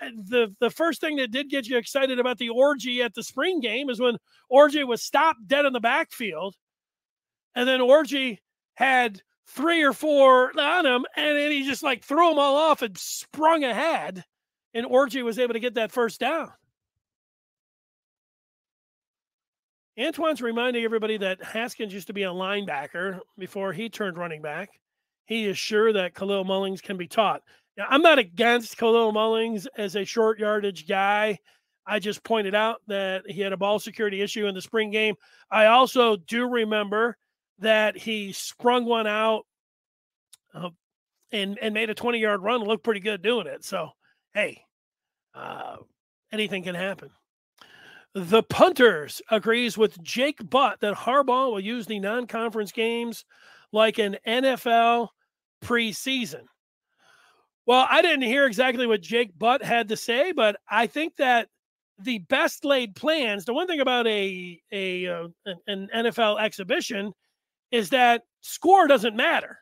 uh, the the first thing that did get you excited about the Orji at the spring game is when Orji was stopped dead in the backfield, and then Orji had three or four on him, and then he just like threw them all off and sprung ahead, and Orji was able to get that first down. Antoine's reminding everybody that Haskins used to be a linebacker before he turned running back. He is sure that Khalil Mullings can be taught. Now, I'm not against Khalil Mullings as a short yardage guy. I just pointed out that he had a ball security issue in the spring game. I also do remember that he sprung one out uh, and and made a 20 yard run. Looked pretty good doing it. So hey, uh, anything can happen. The punters agrees with Jake Butt that Harbaugh will use the non conference games like an NFL preseason. Well, I didn't hear exactly what Jake Butt had to say, but I think that the best laid plans. The one thing about a a uh, an, NFL exhibition is that score doesn't matter.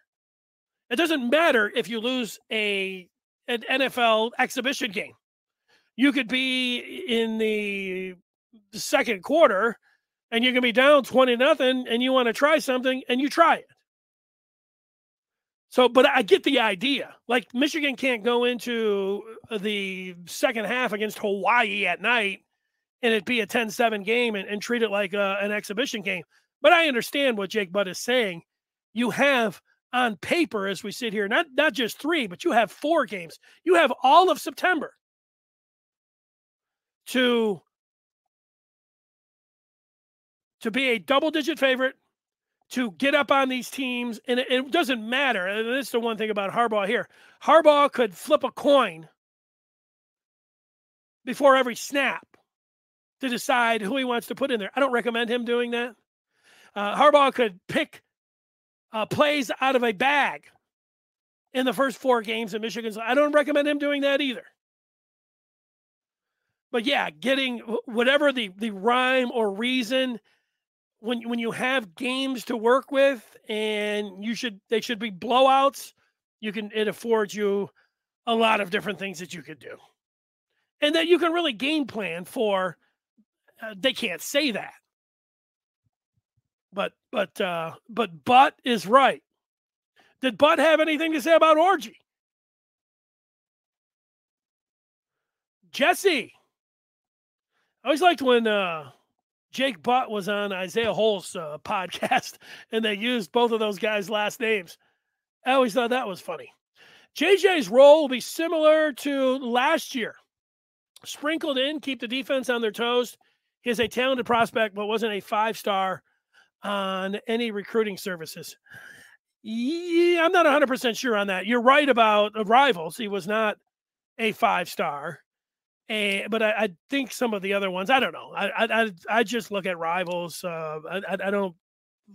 It doesn't matter if you lose a an NFL exhibition game. You could be in the second quarter and you can be down 20 nothing and you want to try something and you try it. So, but I get the idea. Like Michigan can't go into uh, the second half against Hawaii at night and it be a 10 7 game and, and treat it like a, uh, an exhibition game. But I understand what Jake Butt is saying. You have on paper, as we sit here, not not just three, but you have four games. You have all of September to to be a double digit favorite, to get up on these teams. And it, it, doesn't matter. And this is the one thing about Harbaugh here Harbaugh could flip a coin before every snap to decide who he wants to put in there. I don't recommend him doing that. Uh, Harbaugh could pick uh, plays out of a bag in the first four games of Michigan's. I don't recommend him doing that either. But yeah, getting whatever the, the rhyme or reason when when you have games to work with and you should they should be blowouts, you can it affords you a lot of different things that you could do. And that you can really game plan for uh, they can't say that. But but uh but Butt is right. Did Butt have anything to say about Orji? Jesse. I always liked when uh Jake Butt was on Isaiah Hole's uh, podcast, and they used both of those guys' last names. I always thought that was funny. JJ's role will be similar to last year. Sprinkled in, keep the defense on their toes. He is a talented prospect, but wasn't a five star on any recruiting services. Yeah, I'm not 100% sure on that. You're right about rivals. He was not a five star. And, but I, I, think some of the other ones, I don't know. I I, I just look at rivals. Uh, I, I don't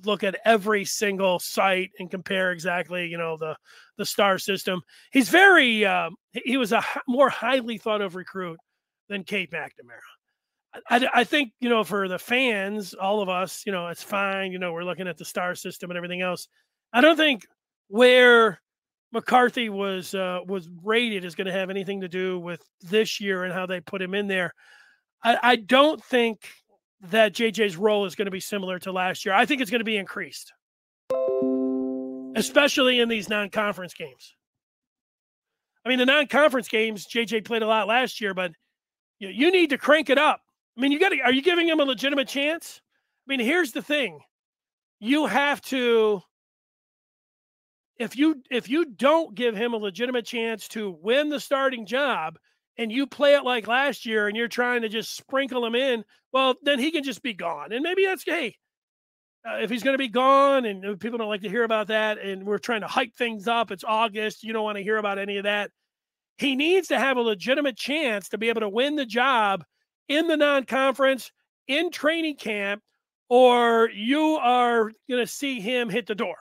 look at every single site and compare exactly, you know, the the star system. He's very um, he was a more highly thought of recruit than Cade McNamara. I, I think you know for the fans, all of us, you know, it's fine. You know, we're looking at the star system and everything else. I don't think where McCarthy was uh, was rated is going to have anything to do with this year and how they put him in there. I, I don't think that JJ's role is going to be similar to last year. I think it's going to be increased, especially in these non-conference games. I mean, the non-conference games JJ played a lot last year, but you, you need to crank it up. I mean, you got to. Are you giving him a legitimate chance? I mean, here's the thing: you have to if you if you don't give him a legitimate chance to win the starting job and you play it like last year and you're trying to just sprinkle him in, well, then he can just be gone. And maybe that's hey, uh, if he's going to be gone and people don't like to hear about that and we're trying to hype things up, it's August, you don't want to hear about any of that. He needs to have a legitimate chance to be able to win the job in the non-conference in training camp or you are going to see him hit the door.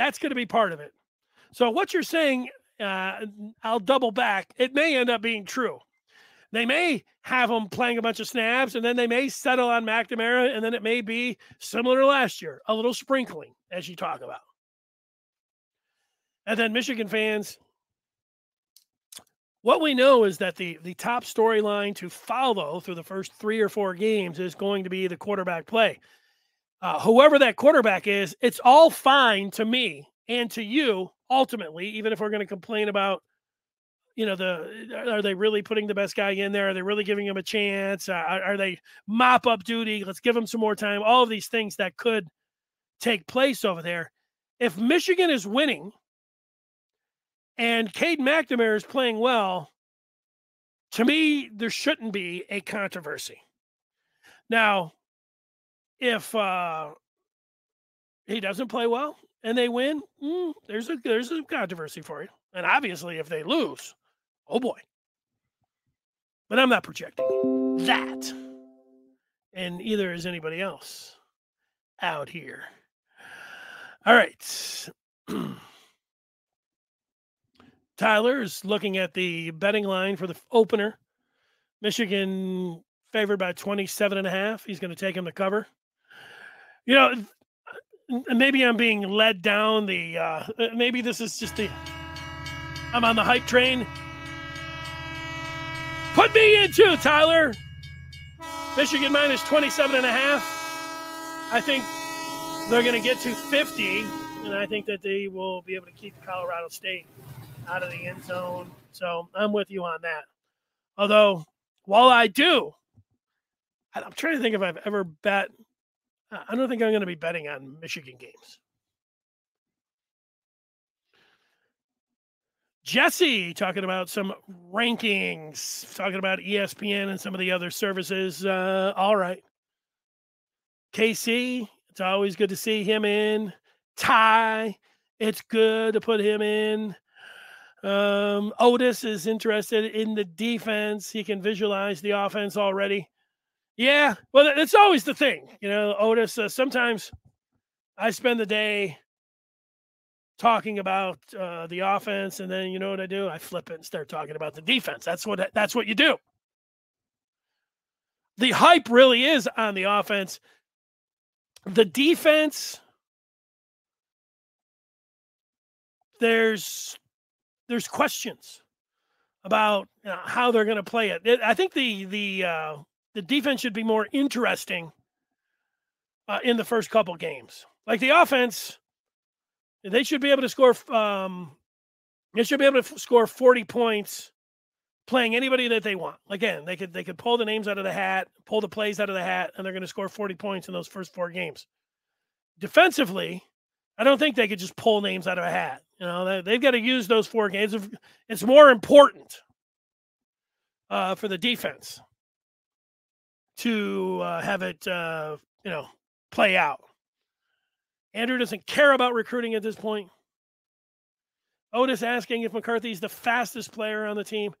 That's going to be part of it. So what you're saying, uh, I'll double back. It may end up being true. They may have him playing a bunch of snaps, and then they may settle on McNamara, and then it may be similar to last year, a little sprinkling, as you talk about. And then Michigan fans, what we know is that the the top storyline to follow through the first three or four games is going to be the quarterback play uh, whoever that quarterback is, it's all fine to me and to you ultimately, even if we're going to complain about, you know, the are they really putting the best guy in there? Are they really giving him a chance? Uh, are, are they mop up duty? Let's give him some more time. All of these things that could take place over there. If Michigan is winning and Cade McNamara is playing well, to me, there shouldn't be a controversy. Now, if uh, he doesn't play well and they win, mm, there's a there's a controversy for you. And obviously, if they lose, oh boy. But I'm not projecting that, and either is anybody else out here. All right. Tyler is looking at the betting line for the opener. Michigan favored by 27 and a half. He's going to take him to cover you know, maybe I'm being led down the. Uh, maybe this is just the. I'm on the hype train. Put me in too, Tyler. Michigan minus 27 and a half. I think they're going to get to 50, and I think that they will be able to keep Colorado State out of the end zone. So I'm with you on that. Although, while I do I'm trying to think if I've ever bet. I don't think I'm going to be betting on Michigan games. Jesse talking about some rankings, talking about ESPN and some of the other services. Uh, all right. KC, it's always good to see him in. Ty, it's good to put him in. Um, Otis is interested in the defense. He can visualize the offense already. Yeah, well, it's always the thing, you know. Otis. Uh, sometimes I spend the day talking about uh, the offense, and then you know what I do? I flip it and start talking about the defense. That's what that's what you do. The hype really is on the offense. The defense, there's there's questions about you know, how they're going to play it. I think the the uh, the defense should be more interesting uh, in the first couple games. Like the offense, they should be able to score. Um, they should be able to f- score forty points playing anybody that they want. Again, they could they could pull the names out of the hat, pull the plays out of the hat, and they're going to score forty points in those first four games. Defensively, I don't think they could just pull names out of a hat. You know, they, have got to use those four games. It's more important uh, for the defense to uh, have it, uh, you know, play out. Andrew doesn't care about recruiting at this point. Otis asking if McCarthy is the fastest player on the team.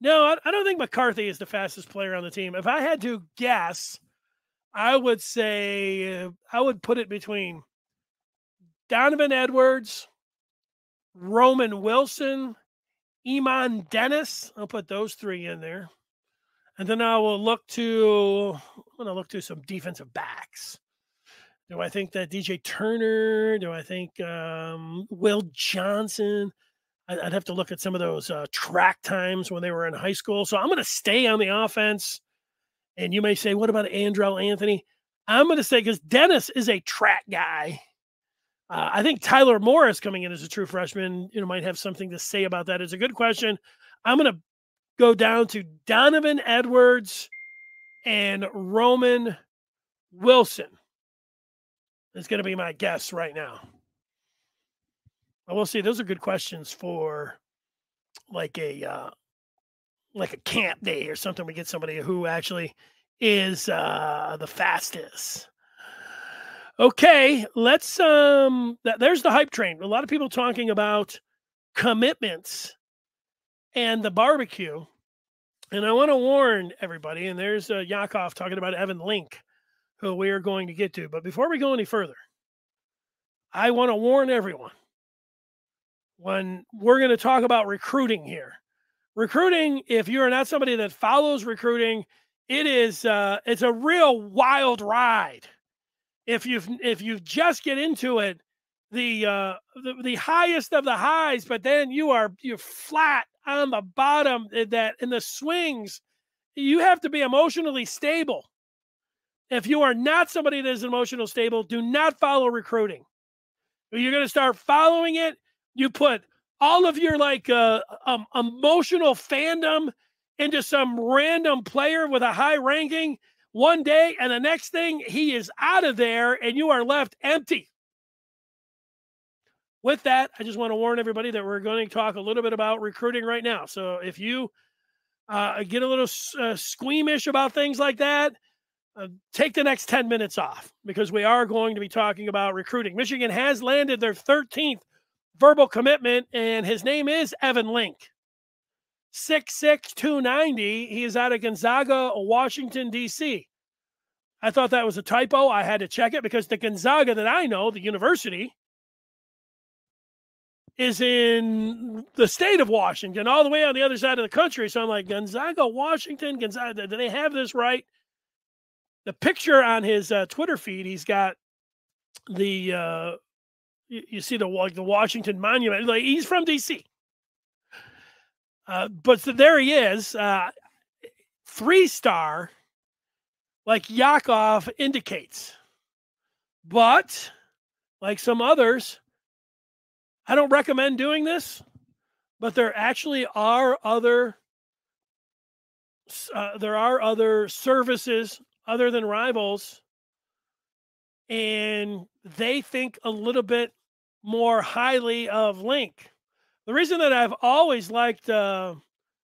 No, I, I don't think McCarthy is the fastest player on the team. If I had to guess, I would say uh, I would put it between Donovan Edwards, Roman Wilson, Iman Dennis. I'll put those three in there. And then I will look to I'm gonna look to some defensive backs. Do I think that DJ Turner? Do I think um, Will Johnson? I'd have to look at some of those uh, track times when they were in high school. So I'm going to stay on the offense. And you may say, what about Andrel Anthony? I'm going to say because Dennis is a track guy. Uh, I think Tyler Morris coming in as a true freshman, you know, might have something to say about that. It's a good question. I'm going to go down to Donovan Edwards and Roman Wilson. It's going to be my guess right now. I will see. Those are good questions for like a uh, like a camp day or something. We get somebody who actually is uh, the fastest. Okay, let's um th- there's the hype train. A lot of people talking about commitments and the barbecue. And I want to warn everybody, and there's uh, Yakov talking about Evan Link, who we are going to get to. But before we go any further, I want to warn everyone when we're going to talk about recruiting here. Recruiting, if you're not somebody that follows recruiting, it is uh, it's a real wild ride if you've if you just get into it, the uh the, the highest of the highs, but then you are you're flat on the bottom eh, that in the swings, you have to be emotionally stable. If you are not somebody that is emotional stable, do not follow recruiting. You're going to start following it. You put all of your like uh, um, emotional fandom into some random player with a high ranking one day, and the next thing he is out of there, and you are left empty. With that, I just want to warn everybody that we're going to talk a little bit about recruiting right now. So if you uh, get a little uh, squeamish about things like that, uh, take the next 10 minutes off because we are going to be talking about recruiting. Michigan has landed their 13th verbal commitment, and his name is Evan Link. Six six two ninety. He is out of Gonzaga, Washington, D.C. I thought that was a typo. I had to check it because the Gonzaga that I know, the university, is in the state of Washington, all the way on the other side of the country. So I'm like, Gonzaga, Washington, Gonzaga. Do they have this right? The picture on his uh, Twitter feed, he's got the uh, you, you see the like the Washington Monument. Like he's from D.C. Uh, but so there he is, uh, three star, like Yakov indicates. But like some others, I don't recommend doing this, but there actually are other uh, there are other services other than rivals, and they think a little bit more highly of Link. The reason that I've always liked uh,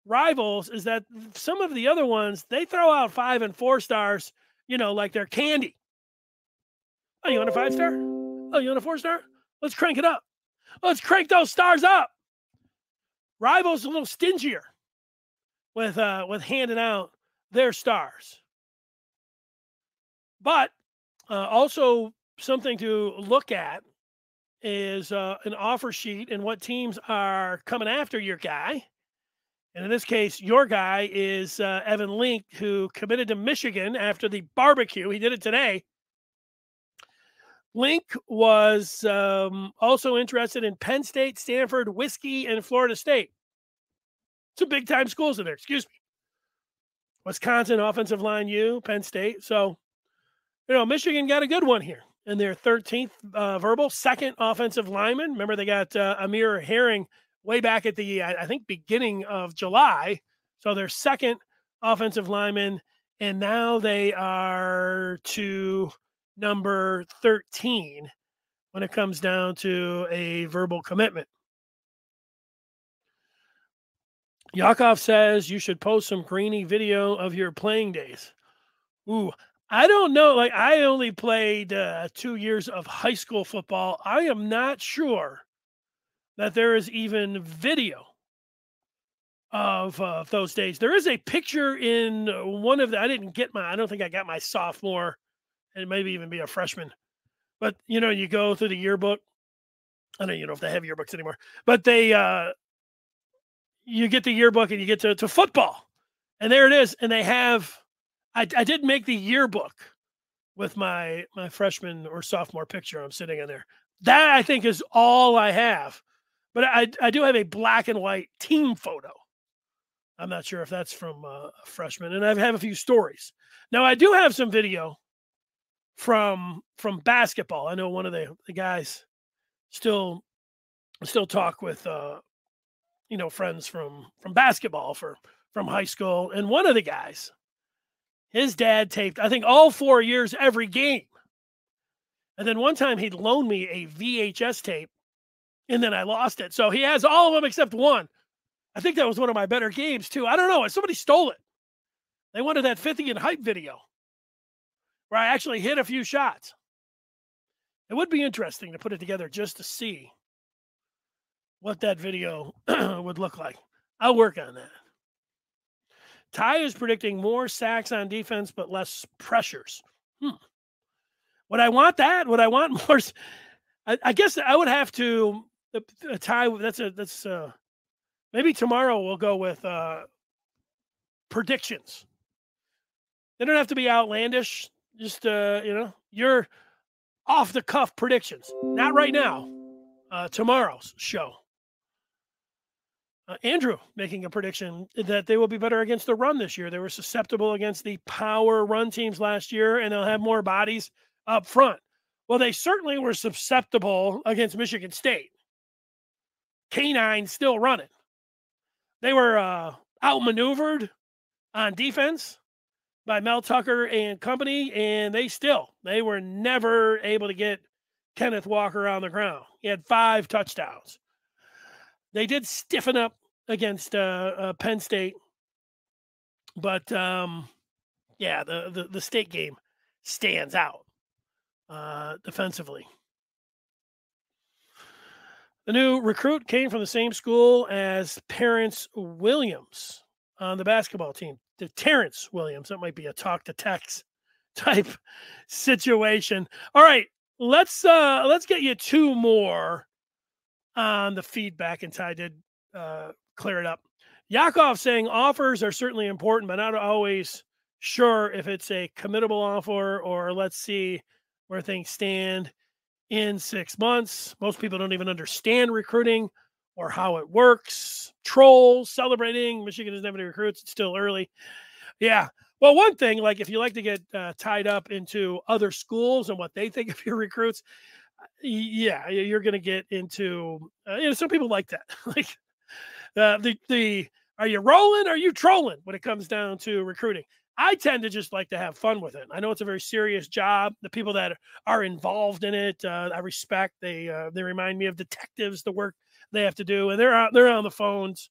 rivals is that some of the other ones they throw out five and four stars, you know, like they're candy. Oh, you want a five star? Oh, you want a four star? Let's crank it up. Let's crank those stars up. Rivals a little stingier with uh with handing out their stars. But uh, also something to look at is uh, an offer sheet and what teams are coming after your guy. And in this case, your guy is uh, Evan Link, who committed to Michigan after the barbecue. He did it today. Link was um, also interested in Penn State, Stanford, Whiskey, and Florida State. Some big time schools in there, excuse me. Wisconsin offensive line U, Penn State. So, you know, Michigan got a good one here in their 13th uh, verbal, second offensive lineman. Remember, they got uh, Amir Herring way back at the, I think, beginning of July. So their second offensive lineman. And now they are to number 13 when it comes down to a verbal commitment. Yakov says you should post some grainy video of your playing days. Ooh, I don't know. Like I only played uh, two years of high school football. I am not sure that there is even video of uh, those days. There is a picture in one of the. I didn't get my. I don't think I got my sophomore, and maybe even be a freshman. But you know, you go through the yearbook. I don't know if they have yearbooks anymore, but they. uh You get the yearbook and you get to, to football, and there it is, and they have I, I did make the yearbook with my my freshman or sophomore picture. I'm sitting in there. That I think is all I have. But I I do have a black and white team photo. I'm not sure if that's from uh, a freshman, and I have a few stories. Now I do have some video from from basketball. I know one of the, the guys still still talk with uh, you know friends from from basketball for from high school, and one of the guys his dad taped, I think, all four years, every game. And then one time he'd loaned me a VHS tape and then I lost it. So he has all of them except one. I think that was one of my better games, too. I don't know. Somebody stole it. They wanted that 50 and hype video where I actually hit a few shots. It would be interesting to put it together just to see what that video would look like. I'll work on that. Ty is predicting more sacks on defense, but less pressures. Hmm. Would I want that? Would I want more? I, I guess I would have to. The Ty. That's a. That's uh. Maybe tomorrow we'll go with uh predictions. They don't have to be outlandish. Just uh, you know, your off the cuff predictions. Not right now. Uh, tomorrow's show. Uh, Andrew making a prediction that they will be better against the run this year. They were susceptible against the power run teams last year, and they'll have more bodies up front. Well, they certainly were susceptible against Michigan State. Canine still running. They were uh, outmaneuvered on defense by Mel Tucker and company, and they still they were never able to get Kenneth Walker on the ground. He had five touchdowns. They did stiffen up against uh, uh, Penn State, but um, yeah, the, the, the state game stands out uh, defensively. The new recruit came from the same school as Parents Williams on the basketball team. The Terrance Williams. That might be a talk to text type situation. All right, let's uh let's get you two more on the feedback, and Ty did uh, clear it up. Yakov saying offers are certainly important, but not always sure if it's a committable offer or let's see where things stand in six months. Most people don't even understand recruiting or how it works. Trolls celebrating Michigan doesn't have any recruits. It's still early. Yeah. Well, one thing, like if you like to get uh, tied up into other schools and what they think of your recruits, yeah, you're going to get into. Uh, you know, some people like that. like uh, the the are you rolling? Or are you trolling when it comes down to recruiting? I tend to just like to have fun with it. I know it's a very serious job. The people that are involved in it, uh, I respect. They uh, they remind me of detectives, the work they have to do, and they're out, they're on the phones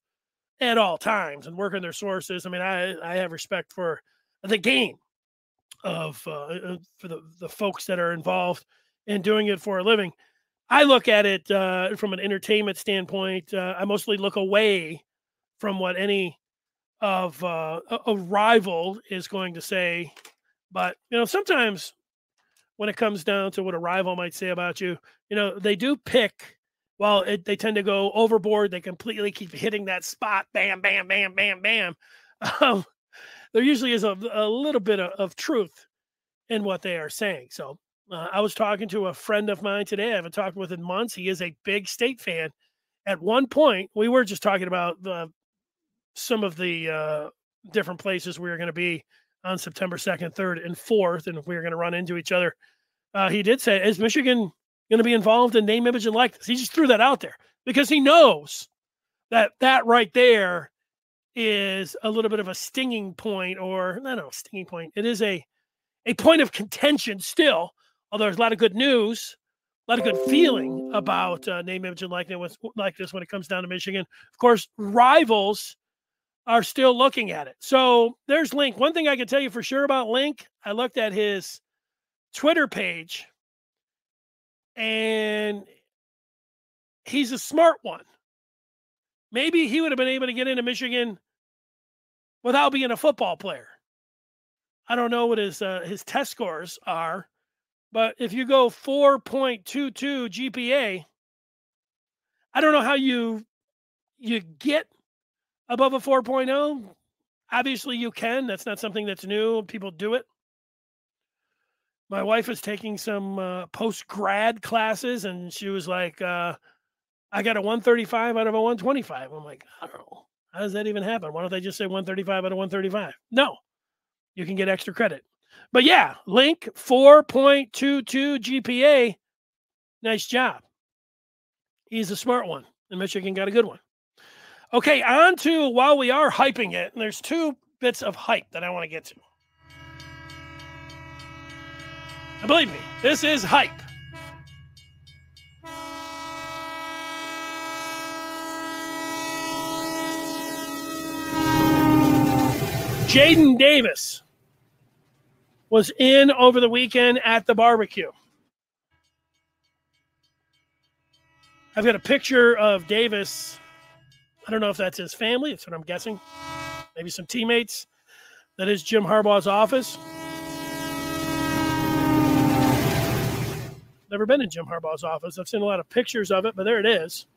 at all times and working their sources. I mean, I I have respect for the game of uh, uh, for the the folks that are involved in doing it for a living. I look at it uh, from an entertainment standpoint. Uh, I mostly look away from what any of uh, a rival is going to say. But you know, sometimes when it comes down to what a rival might say about you, you know, they do pick. Well, it, they tend to go overboard. They completely keep hitting that spot. Bam, bam, bam, bam, bam. Um, there usually is a, a little bit of, of, truth in what they are saying. So uh, I was talking to a friend of mine today. I haven't talked with in months. He is a big state fan. At one point, we were just talking about the some of the uh, different places we are going to be on September 2nd, 3rd, and 4th, and if we are going to run into each other. Uh, he did say, Is Michigan going to be involved in name, image, and likeness? He just threw that out there because he knows that that right there is a little bit of a stinging point, or not a stinging point. It is a a point of contention still, although there's a lot of good news, a lot of good feeling about uh, name, image, and likeness like this when it comes down to Michigan. Of course, rivals are still looking at it. So there's Link. One thing I can tell you for sure about Link, I looked at his Twitter page and he's a smart one. Maybe he would have been able to get into Michigan without being a football player. I don't know what his uh, his test scores are, but if you go 4.22 GPA, I don't know how you you get above a 4.0? Obviously, you can. That's not something that's new. People do it. My wife is taking some uh, post grad classes, and she was like, uh, I got a 135 out of a 125. I'm like, I don't know. How does that even happen? Why don't they just say 135 out of 135? No, you can get extra credit. But yeah, Link 4.22 GPA. Nice job. He's a smart one, and Michigan got a good one. Okay, on to while we are hyping it, and there's two bits of hype that I want to get to. And believe me, this is hype. Jadyn Davis was in over the weekend at the barbecue. I've got a picture of Davis I don't know if that's his family. That's what I'm guessing. Maybe some teammates. That is Jim Harbaugh's office. Never been in Jim Harbaugh's office. I've seen a lot of pictures of it, but there it is.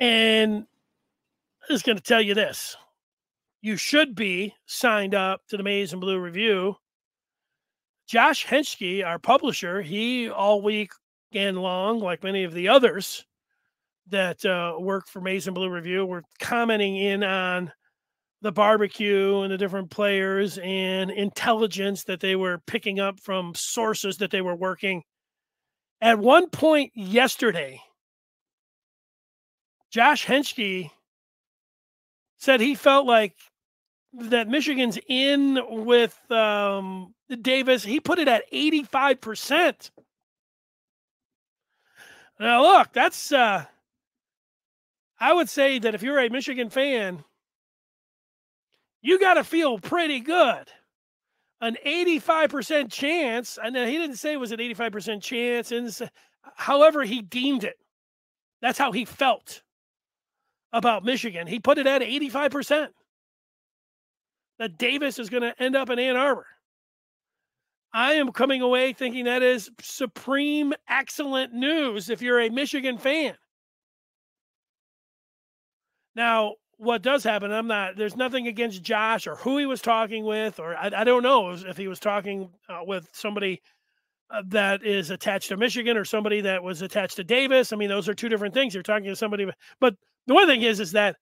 And I'm just going to tell you this you should be signed up to the Maize and Blue Review. Josh Henschke, our publisher, he all week and long, like many of the others, that uh, work for Maize and Blue Review were commenting in on the barbecue and the different players and intelligence that they were picking up from sources that they were working. At one point yesterday, Josh Henschke said he felt like that Michigan's in with um, Davis. He put it at 85%. Now, look, that's uh, I would say that if you're a Michigan fan, you got to feel pretty good. An 85% chance, and he didn't say it was an 85% chance, and however he deemed it. That's how he felt about Michigan. He put it at 85% that Davis is going to end up in Ann Arbor. I am coming away thinking that is supreme excellent news if you're a Michigan fan. Now, what does happen, I'm not, there's nothing against Josh or who he was talking with, or I, I don't know if he was talking uh, with somebody uh, that is attached to Michigan or somebody that was attached to Davis. I mean, those are two different things. You're talking to somebody, but the one thing is, is that,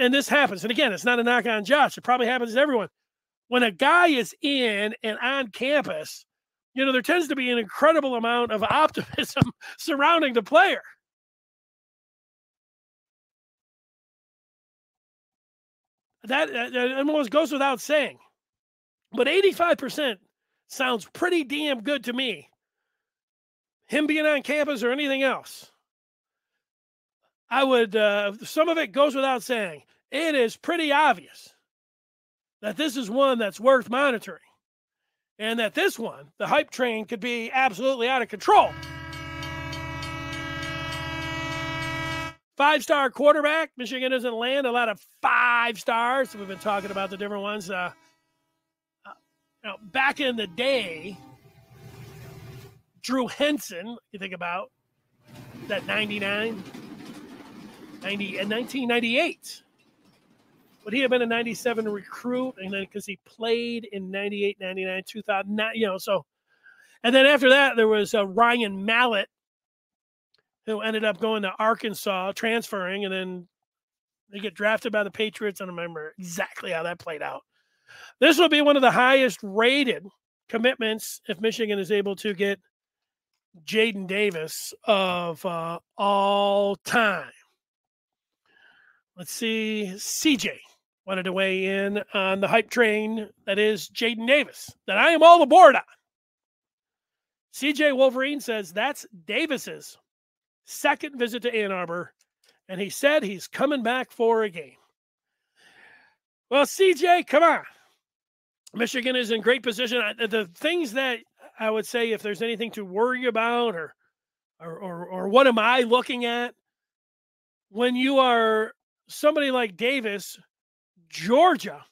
and this happens, and again, it's not a knock on Josh. It probably happens to everyone. When a guy is in and on campus, you know, there tends to be an incredible amount of optimism surrounding the player. That, almost goes without saying. But 85% sounds pretty damn good to me. Him being on campus or anything else. I would, uh, some of it goes without saying. It is pretty obvious that this is one that's worth monitoring and that this one, the hype train, could be absolutely out of control. Five star quarterback. Michigan doesn't land a lot of five stars. We've been talking about the different ones. Uh, uh, back in the day, Drew Henson, you think about that 99, 90, and 1998 would he have been a 97 recruit? And then because he played in 98, 99, 2000, you know, so. And then after that, there was uh, Ryan Mallett, who ended up going to Arkansas, transferring, and then they get drafted by the Patriots. I don't remember exactly how that played out. This will be one of the highest rated commitments if Michigan is able to get Jadyn Davis of uh, all time. Let's see, CJ wanted to weigh in on the hype train that is Jadyn Davis, that I am all aboard on. CJ Wolverine says that's Davis's second visit to Ann Arbor, and he said he's coming back for a game. Well, CJ, come on. Michigan is in great position. The things that I would say, if there's anything to worry about, or or or, or what am I looking at when you are somebody like Davis Georgia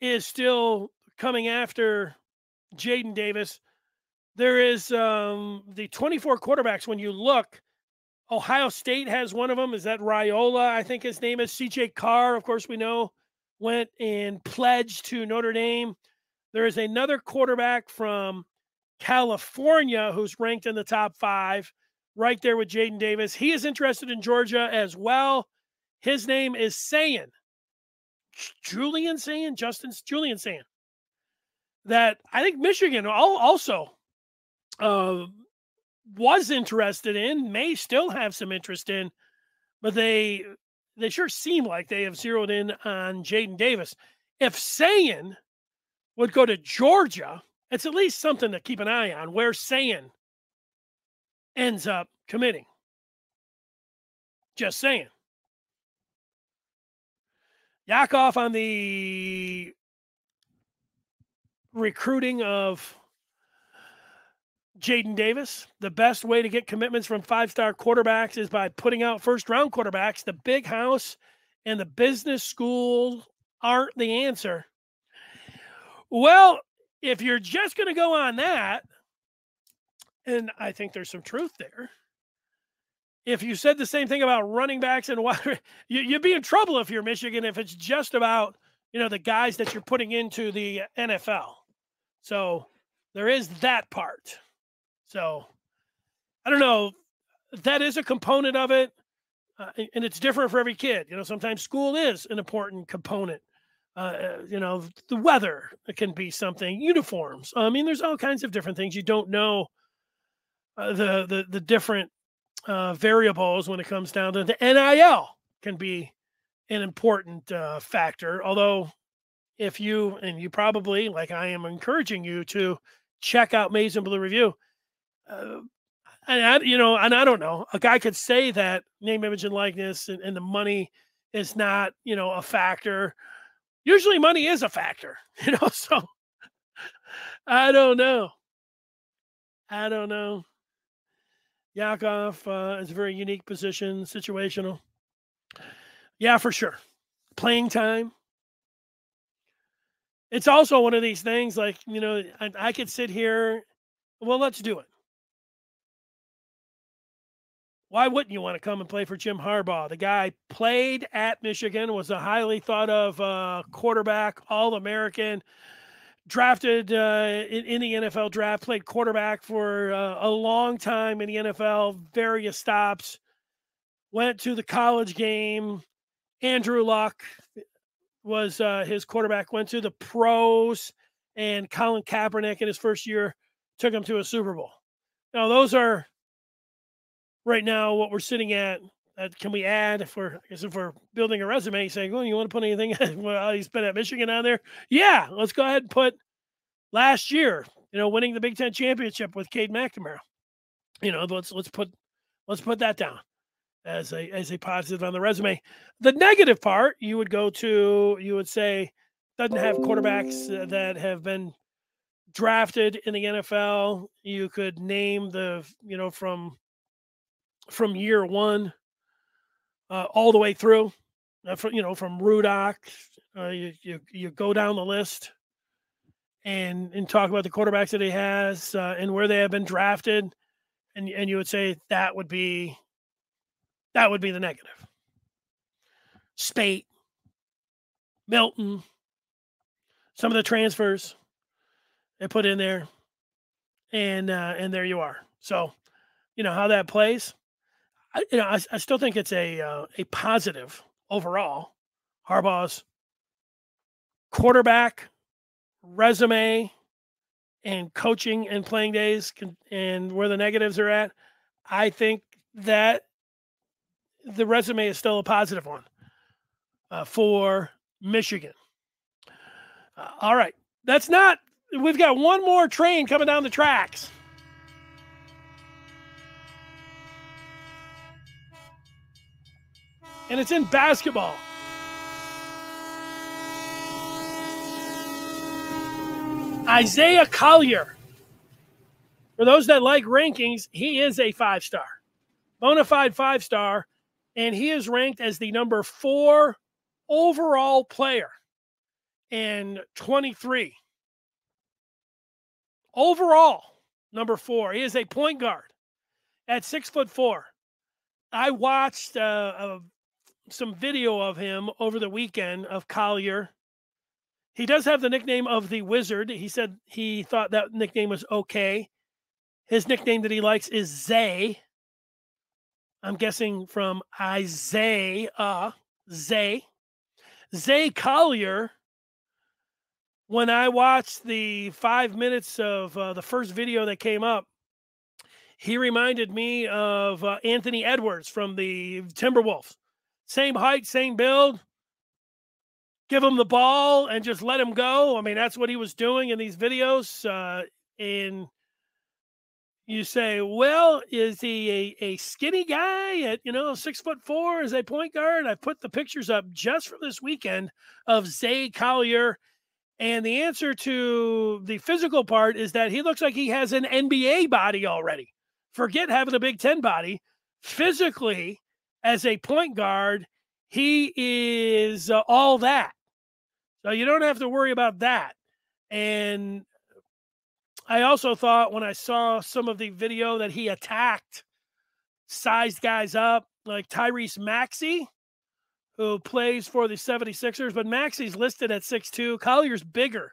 is still coming after Jadyn Davis. There is um, the 24 quarterbacks. When you look, Ohio State has one of them. Is that Raiola? I think his name is CJ Carr. Of course, we know went and pledged to Notre Dame. There is another quarterback from California who's ranked in the top five, right there with Jadyn Davis. He is interested in Georgia as well. His name is Sayin. Julian Sayin, Justin's Julian Sayin. That I think Michigan also uh, was interested in, may still have some interest in, but they they sure seem like they have zeroed in on Jadyn Davis. If Sayin would go to Georgia, it's at least something to keep an eye on where Sayin ends up committing. Just saying. Yakov on the recruiting of Jadyn Davis. The best way to get commitments from five star quarterbacks is by putting out first round quarterbacks. The big house and the business school aren't the answer. Well, if you're just going to go on that, and I think there's some truth there, if you said the same thing about running backs and wide, you, would be in trouble if you're Michigan if it's just about you know the guys that you're putting into the NFL. So there is that part. So I don't know. That is a component of it, uh, and it's different for every kid. You know, sometimes school is an important component. Uh, uh you know, the weather can be something. Uniforms. I mean, there's all kinds of different things you don't know. Uh, the the the different uh, variables when it comes down to the NIL can be an important uh, factor. Although, if you and you probably like I am encouraging you to check out and Blue Review. Uh, and I, you know, and I don't know, a guy could say that name, image, and likeness, and, and the money is not, you know, a factor. Usually, money is a factor, you know. So, I don't know. I don't know. Yakov uh, is a very unique position, situational. Yeah, for sure. Playing time. It's also one of these things like, you know, I, I could sit here. Well, let's do it. Why wouldn't you want to come and play for Jim Harbaugh? The guy played at Michigan, was a highly thought of uh, quarterback, All American drafted uh, in, in, the NFL draft, played quarterback for uh, a long time in the NFL, various stops, went to the college game. Andrew Luck was uh, his quarterback, went to the pros, and Colin Kaepernick in his first year took him to a Super Bowl. Now, those are right now what we're sitting at Uh, can we add if we're I guess if we're building a resume saying, "Oh, you want to put anything? well, he's been at Michigan on there." Yeah, let's go ahead and put last year. You know, winning the Big Ten championship with Cade McNamara. You know, let's let's put let's put that down as a as a positive on the resume. The negative part, you would go to you would say doesn't have quarterbacks that have been drafted in the NFL. You could name the you know from from year one uh, all the way through. Uh, from, you know from Rudock, uh, you, you you go down the list and and talk about the quarterbacks that he has uh, and where they have been drafted, and and you would say that would be that would be the negative. Speight, Milton, some of the transfers they put in there, and uh, and there you are. So, you know how that plays. I, you know, I, I still think it's a uh, a positive overall. Harbaugh's quarterback resume and coaching and playing days can, and where the negatives are at. I think that the resume is still a positive one uh, for Michigan. Uh, all right. That's not, we've got one more train coming down the tracks. And it's in basketball. Isaiah Collier. For those that like rankings, he is a five star, bona fide five star and he is ranked as the number four overall player in 23. Overall, number four. He is a point guard at six foot four. I watched uh, uh, some video of him over the weekend of Collier. He does have the nickname of the Wizard. He said he thought that nickname was okay. His nickname that he likes is Zay. I'm guessing from Isaiah Zay. Zay Collier. When I watched the five minutes of uh, the first video that came up, he reminded me of uh, Anthony Edwards from the Timberwolves. Same height, same build. Give him the ball and just let him go. I mean, that's what he was doing in these videos. Uh, in you say, well, is he a, a skinny guy at, you know, six foot four as a point guard? I put the pictures up just for this weekend of Zay Collier. And the answer to the physical part is that he looks like he has an NBA body already. Forget having a Big Ten body. Physically, as a point guard, he is uh, all that. So you don't have to worry about that. And I also thought when I saw some of the video that he attacked, sized guys up like Tyrese Maxey, who plays for the 76ers, but Maxey's listed at 6'2. Collier's bigger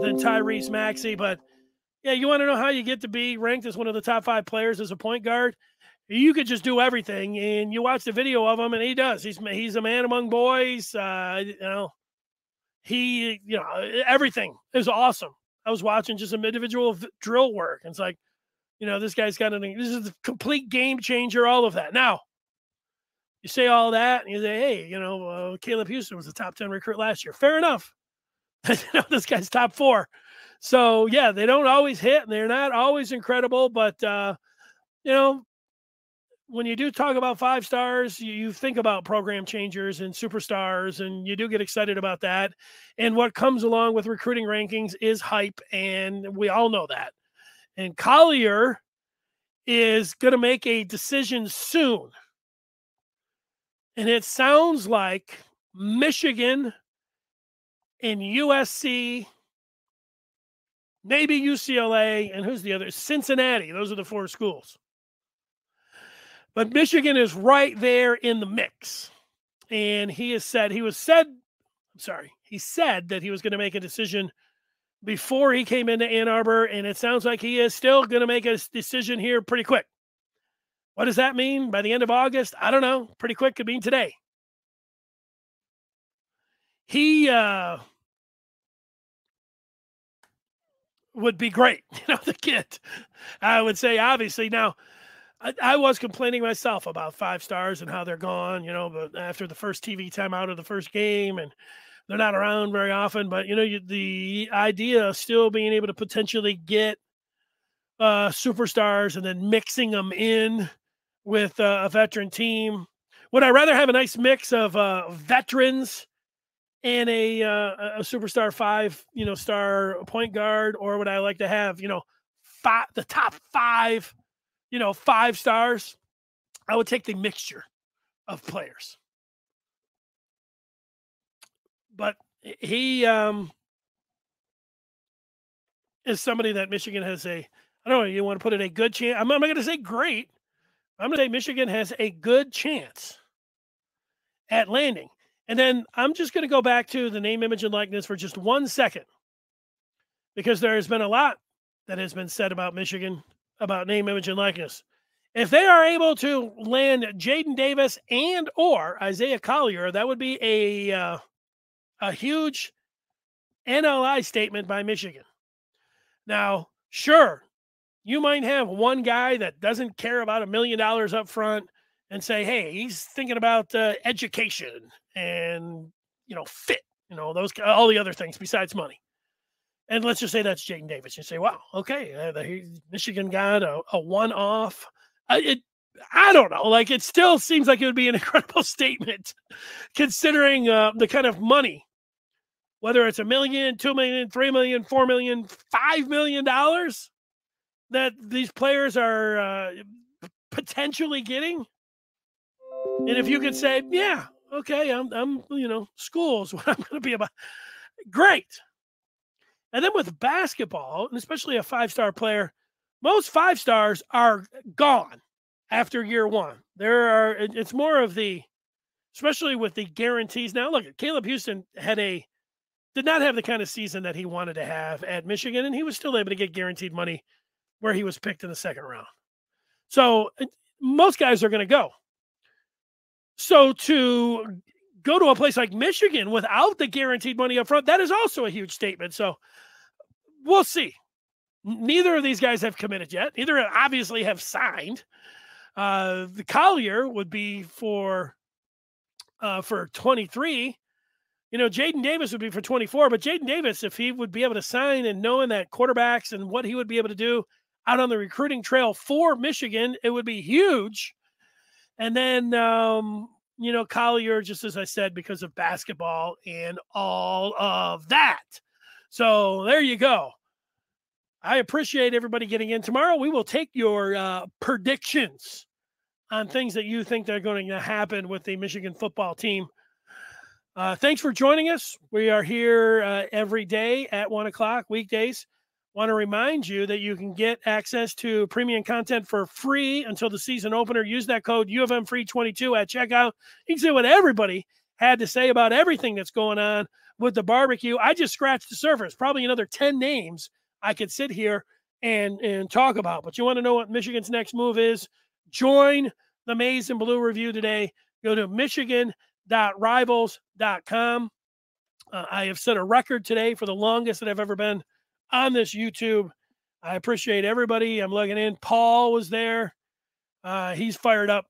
than Tyrese Maxey, but yeah, you want to know how you get to be ranked as one of the top five players as a point guard? You could just do everything, and you watch the video of him, and he does. He's he's a man among boys. Uh, you know, he you know everything is awesome. I was watching just some individual v- drill work. And it's like, you know, this guy's got an, this is a complete game changer, all of that. Now, you say all that and you say, hey, you know, uh, Caleb Houstan was a top 10 recruit last year. Fair enough. you know, this guy's top four. So, yeah, they don't always hit and they're not always incredible, but, uh, you know, when you do talk about five stars, you, you, think about program changers and superstars, and you do get excited about that. And what comes along with recruiting rankings is hype, and we all know that. And Collier is going to make a decision soon. And it sounds like Michigan and USC, maybe UCLA, and who's the other? Cincinnati. Those are the four schools. But Michigan is right there in the mix. And he has said, he was said, I'm sorry, he said that he was going to make a decision before he came into Ann Arbor. And it sounds like he is still going to make a decision here pretty quick. What does that mean by the end of August? I don't know. Pretty quick could mean today. He uh, would be great, you know, the kid. I would say, obviously. Now, I, I, was complaining myself about five stars and how they're gone, you know, but after the first TV time out of the first game and they're not around very often. But, you know, you, the idea of still being able to potentially get uh, superstars and then mixing them in with uh, a veteran team. Would I rather have a nice mix of uh, veterans and a uh, a superstar five, you know, star point guard, or would I like to have, you know, five the top five, you know, five stars? I would take the mixture of players. But he um is somebody that Michigan has a I don't know, you want to put it a good chance. I'm, I'm not going to say great. I'm going to say Michigan has a good chance at landing. And then I'm just going to go back to the name, image, and likeness for just one second because there has been a lot that has been said about Michigan about name, image, and likeness. If they are able to land Jadyn Davis and or Isaiah Collier, that would be a uh, a huge NLI statement by Michigan. Now, sure, you might have one guy that doesn't care about a million dollars up front and say, hey, he's thinking about uh, education and, you know, fit, you know, those, all the other things besides money. And let's just say that's Jadyn Davis. You say, wow, okay, uh, the, Michigan got a, a one off. It, I don't know. Like, it still seems like it would be an incredible statement considering uh, the kind of money, whether it's a million, two million, three million, four million, five million dollars that these players are uh, potentially getting. And if you could say, yeah, okay, I'm, I'm, you know, school's what I'm going to be about. Great. And then with basketball, and especially a five star player, most five stars are gone after year one. There are, it's more of the, especially with the guarantees. Now, look, Caleb Houstan had a, did not have the kind of season that he wanted to have at Michigan, and he was still able to get guaranteed money where he was picked in the second round. So most guys are going to go. So to go to a place like Michigan without the guaranteed money up front, that is also a huge statement. So we'll see. Neither of these guys have committed yet. Neither obviously have signed. Uh, the Collier would be for uh, for 23. You know, Jadyn Davis would be for 24, but Jadyn Davis, if he would be able to sign and knowing that quarterbacks and what he would be able to do out on the recruiting trail for Michigan. It would be huge. And then, um, you know, Collier, just as I said, because of basketball and all of that. So there you go. I appreciate everybody getting in. Tomorrow, we will take your uh, predictions on things that you think are going to happen with the Michigan football team. Uh, thanks for joining us. We are here uh, every day at one o'clock, weekdays want to remind you that you can get access to premium content for free until the season opener. Use that code UFMFree22 at checkout. You can see what everybody had to say about everything that's going on with the barbecue. I just scratched the surface, probably another 10 names I could sit here and, and talk about. But you want to know what Michigan's next move is? Join the Maize and Blue review today. Go to michigan.rivals.com. Uh, I have set a record today for the longest that I've ever been on this YouTube. I appreciate everybody. I'm logging in. Paul was there. Uh, he's fired up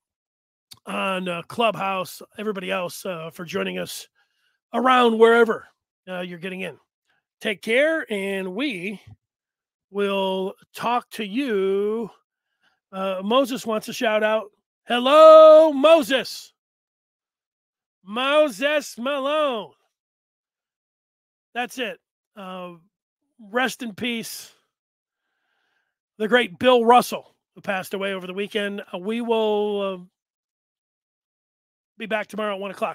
on uh, Clubhouse. Everybody else uh, for joining us around wherever uh, you're getting in. Take care, and we will talk to you. Uh, Moses wants a shout out. Hello, Moses. Moses Malone. That's it. Rest in peace, the great Bill Russell, who passed away over the weekend. Uh, we will uh, be back tomorrow at one o'clock.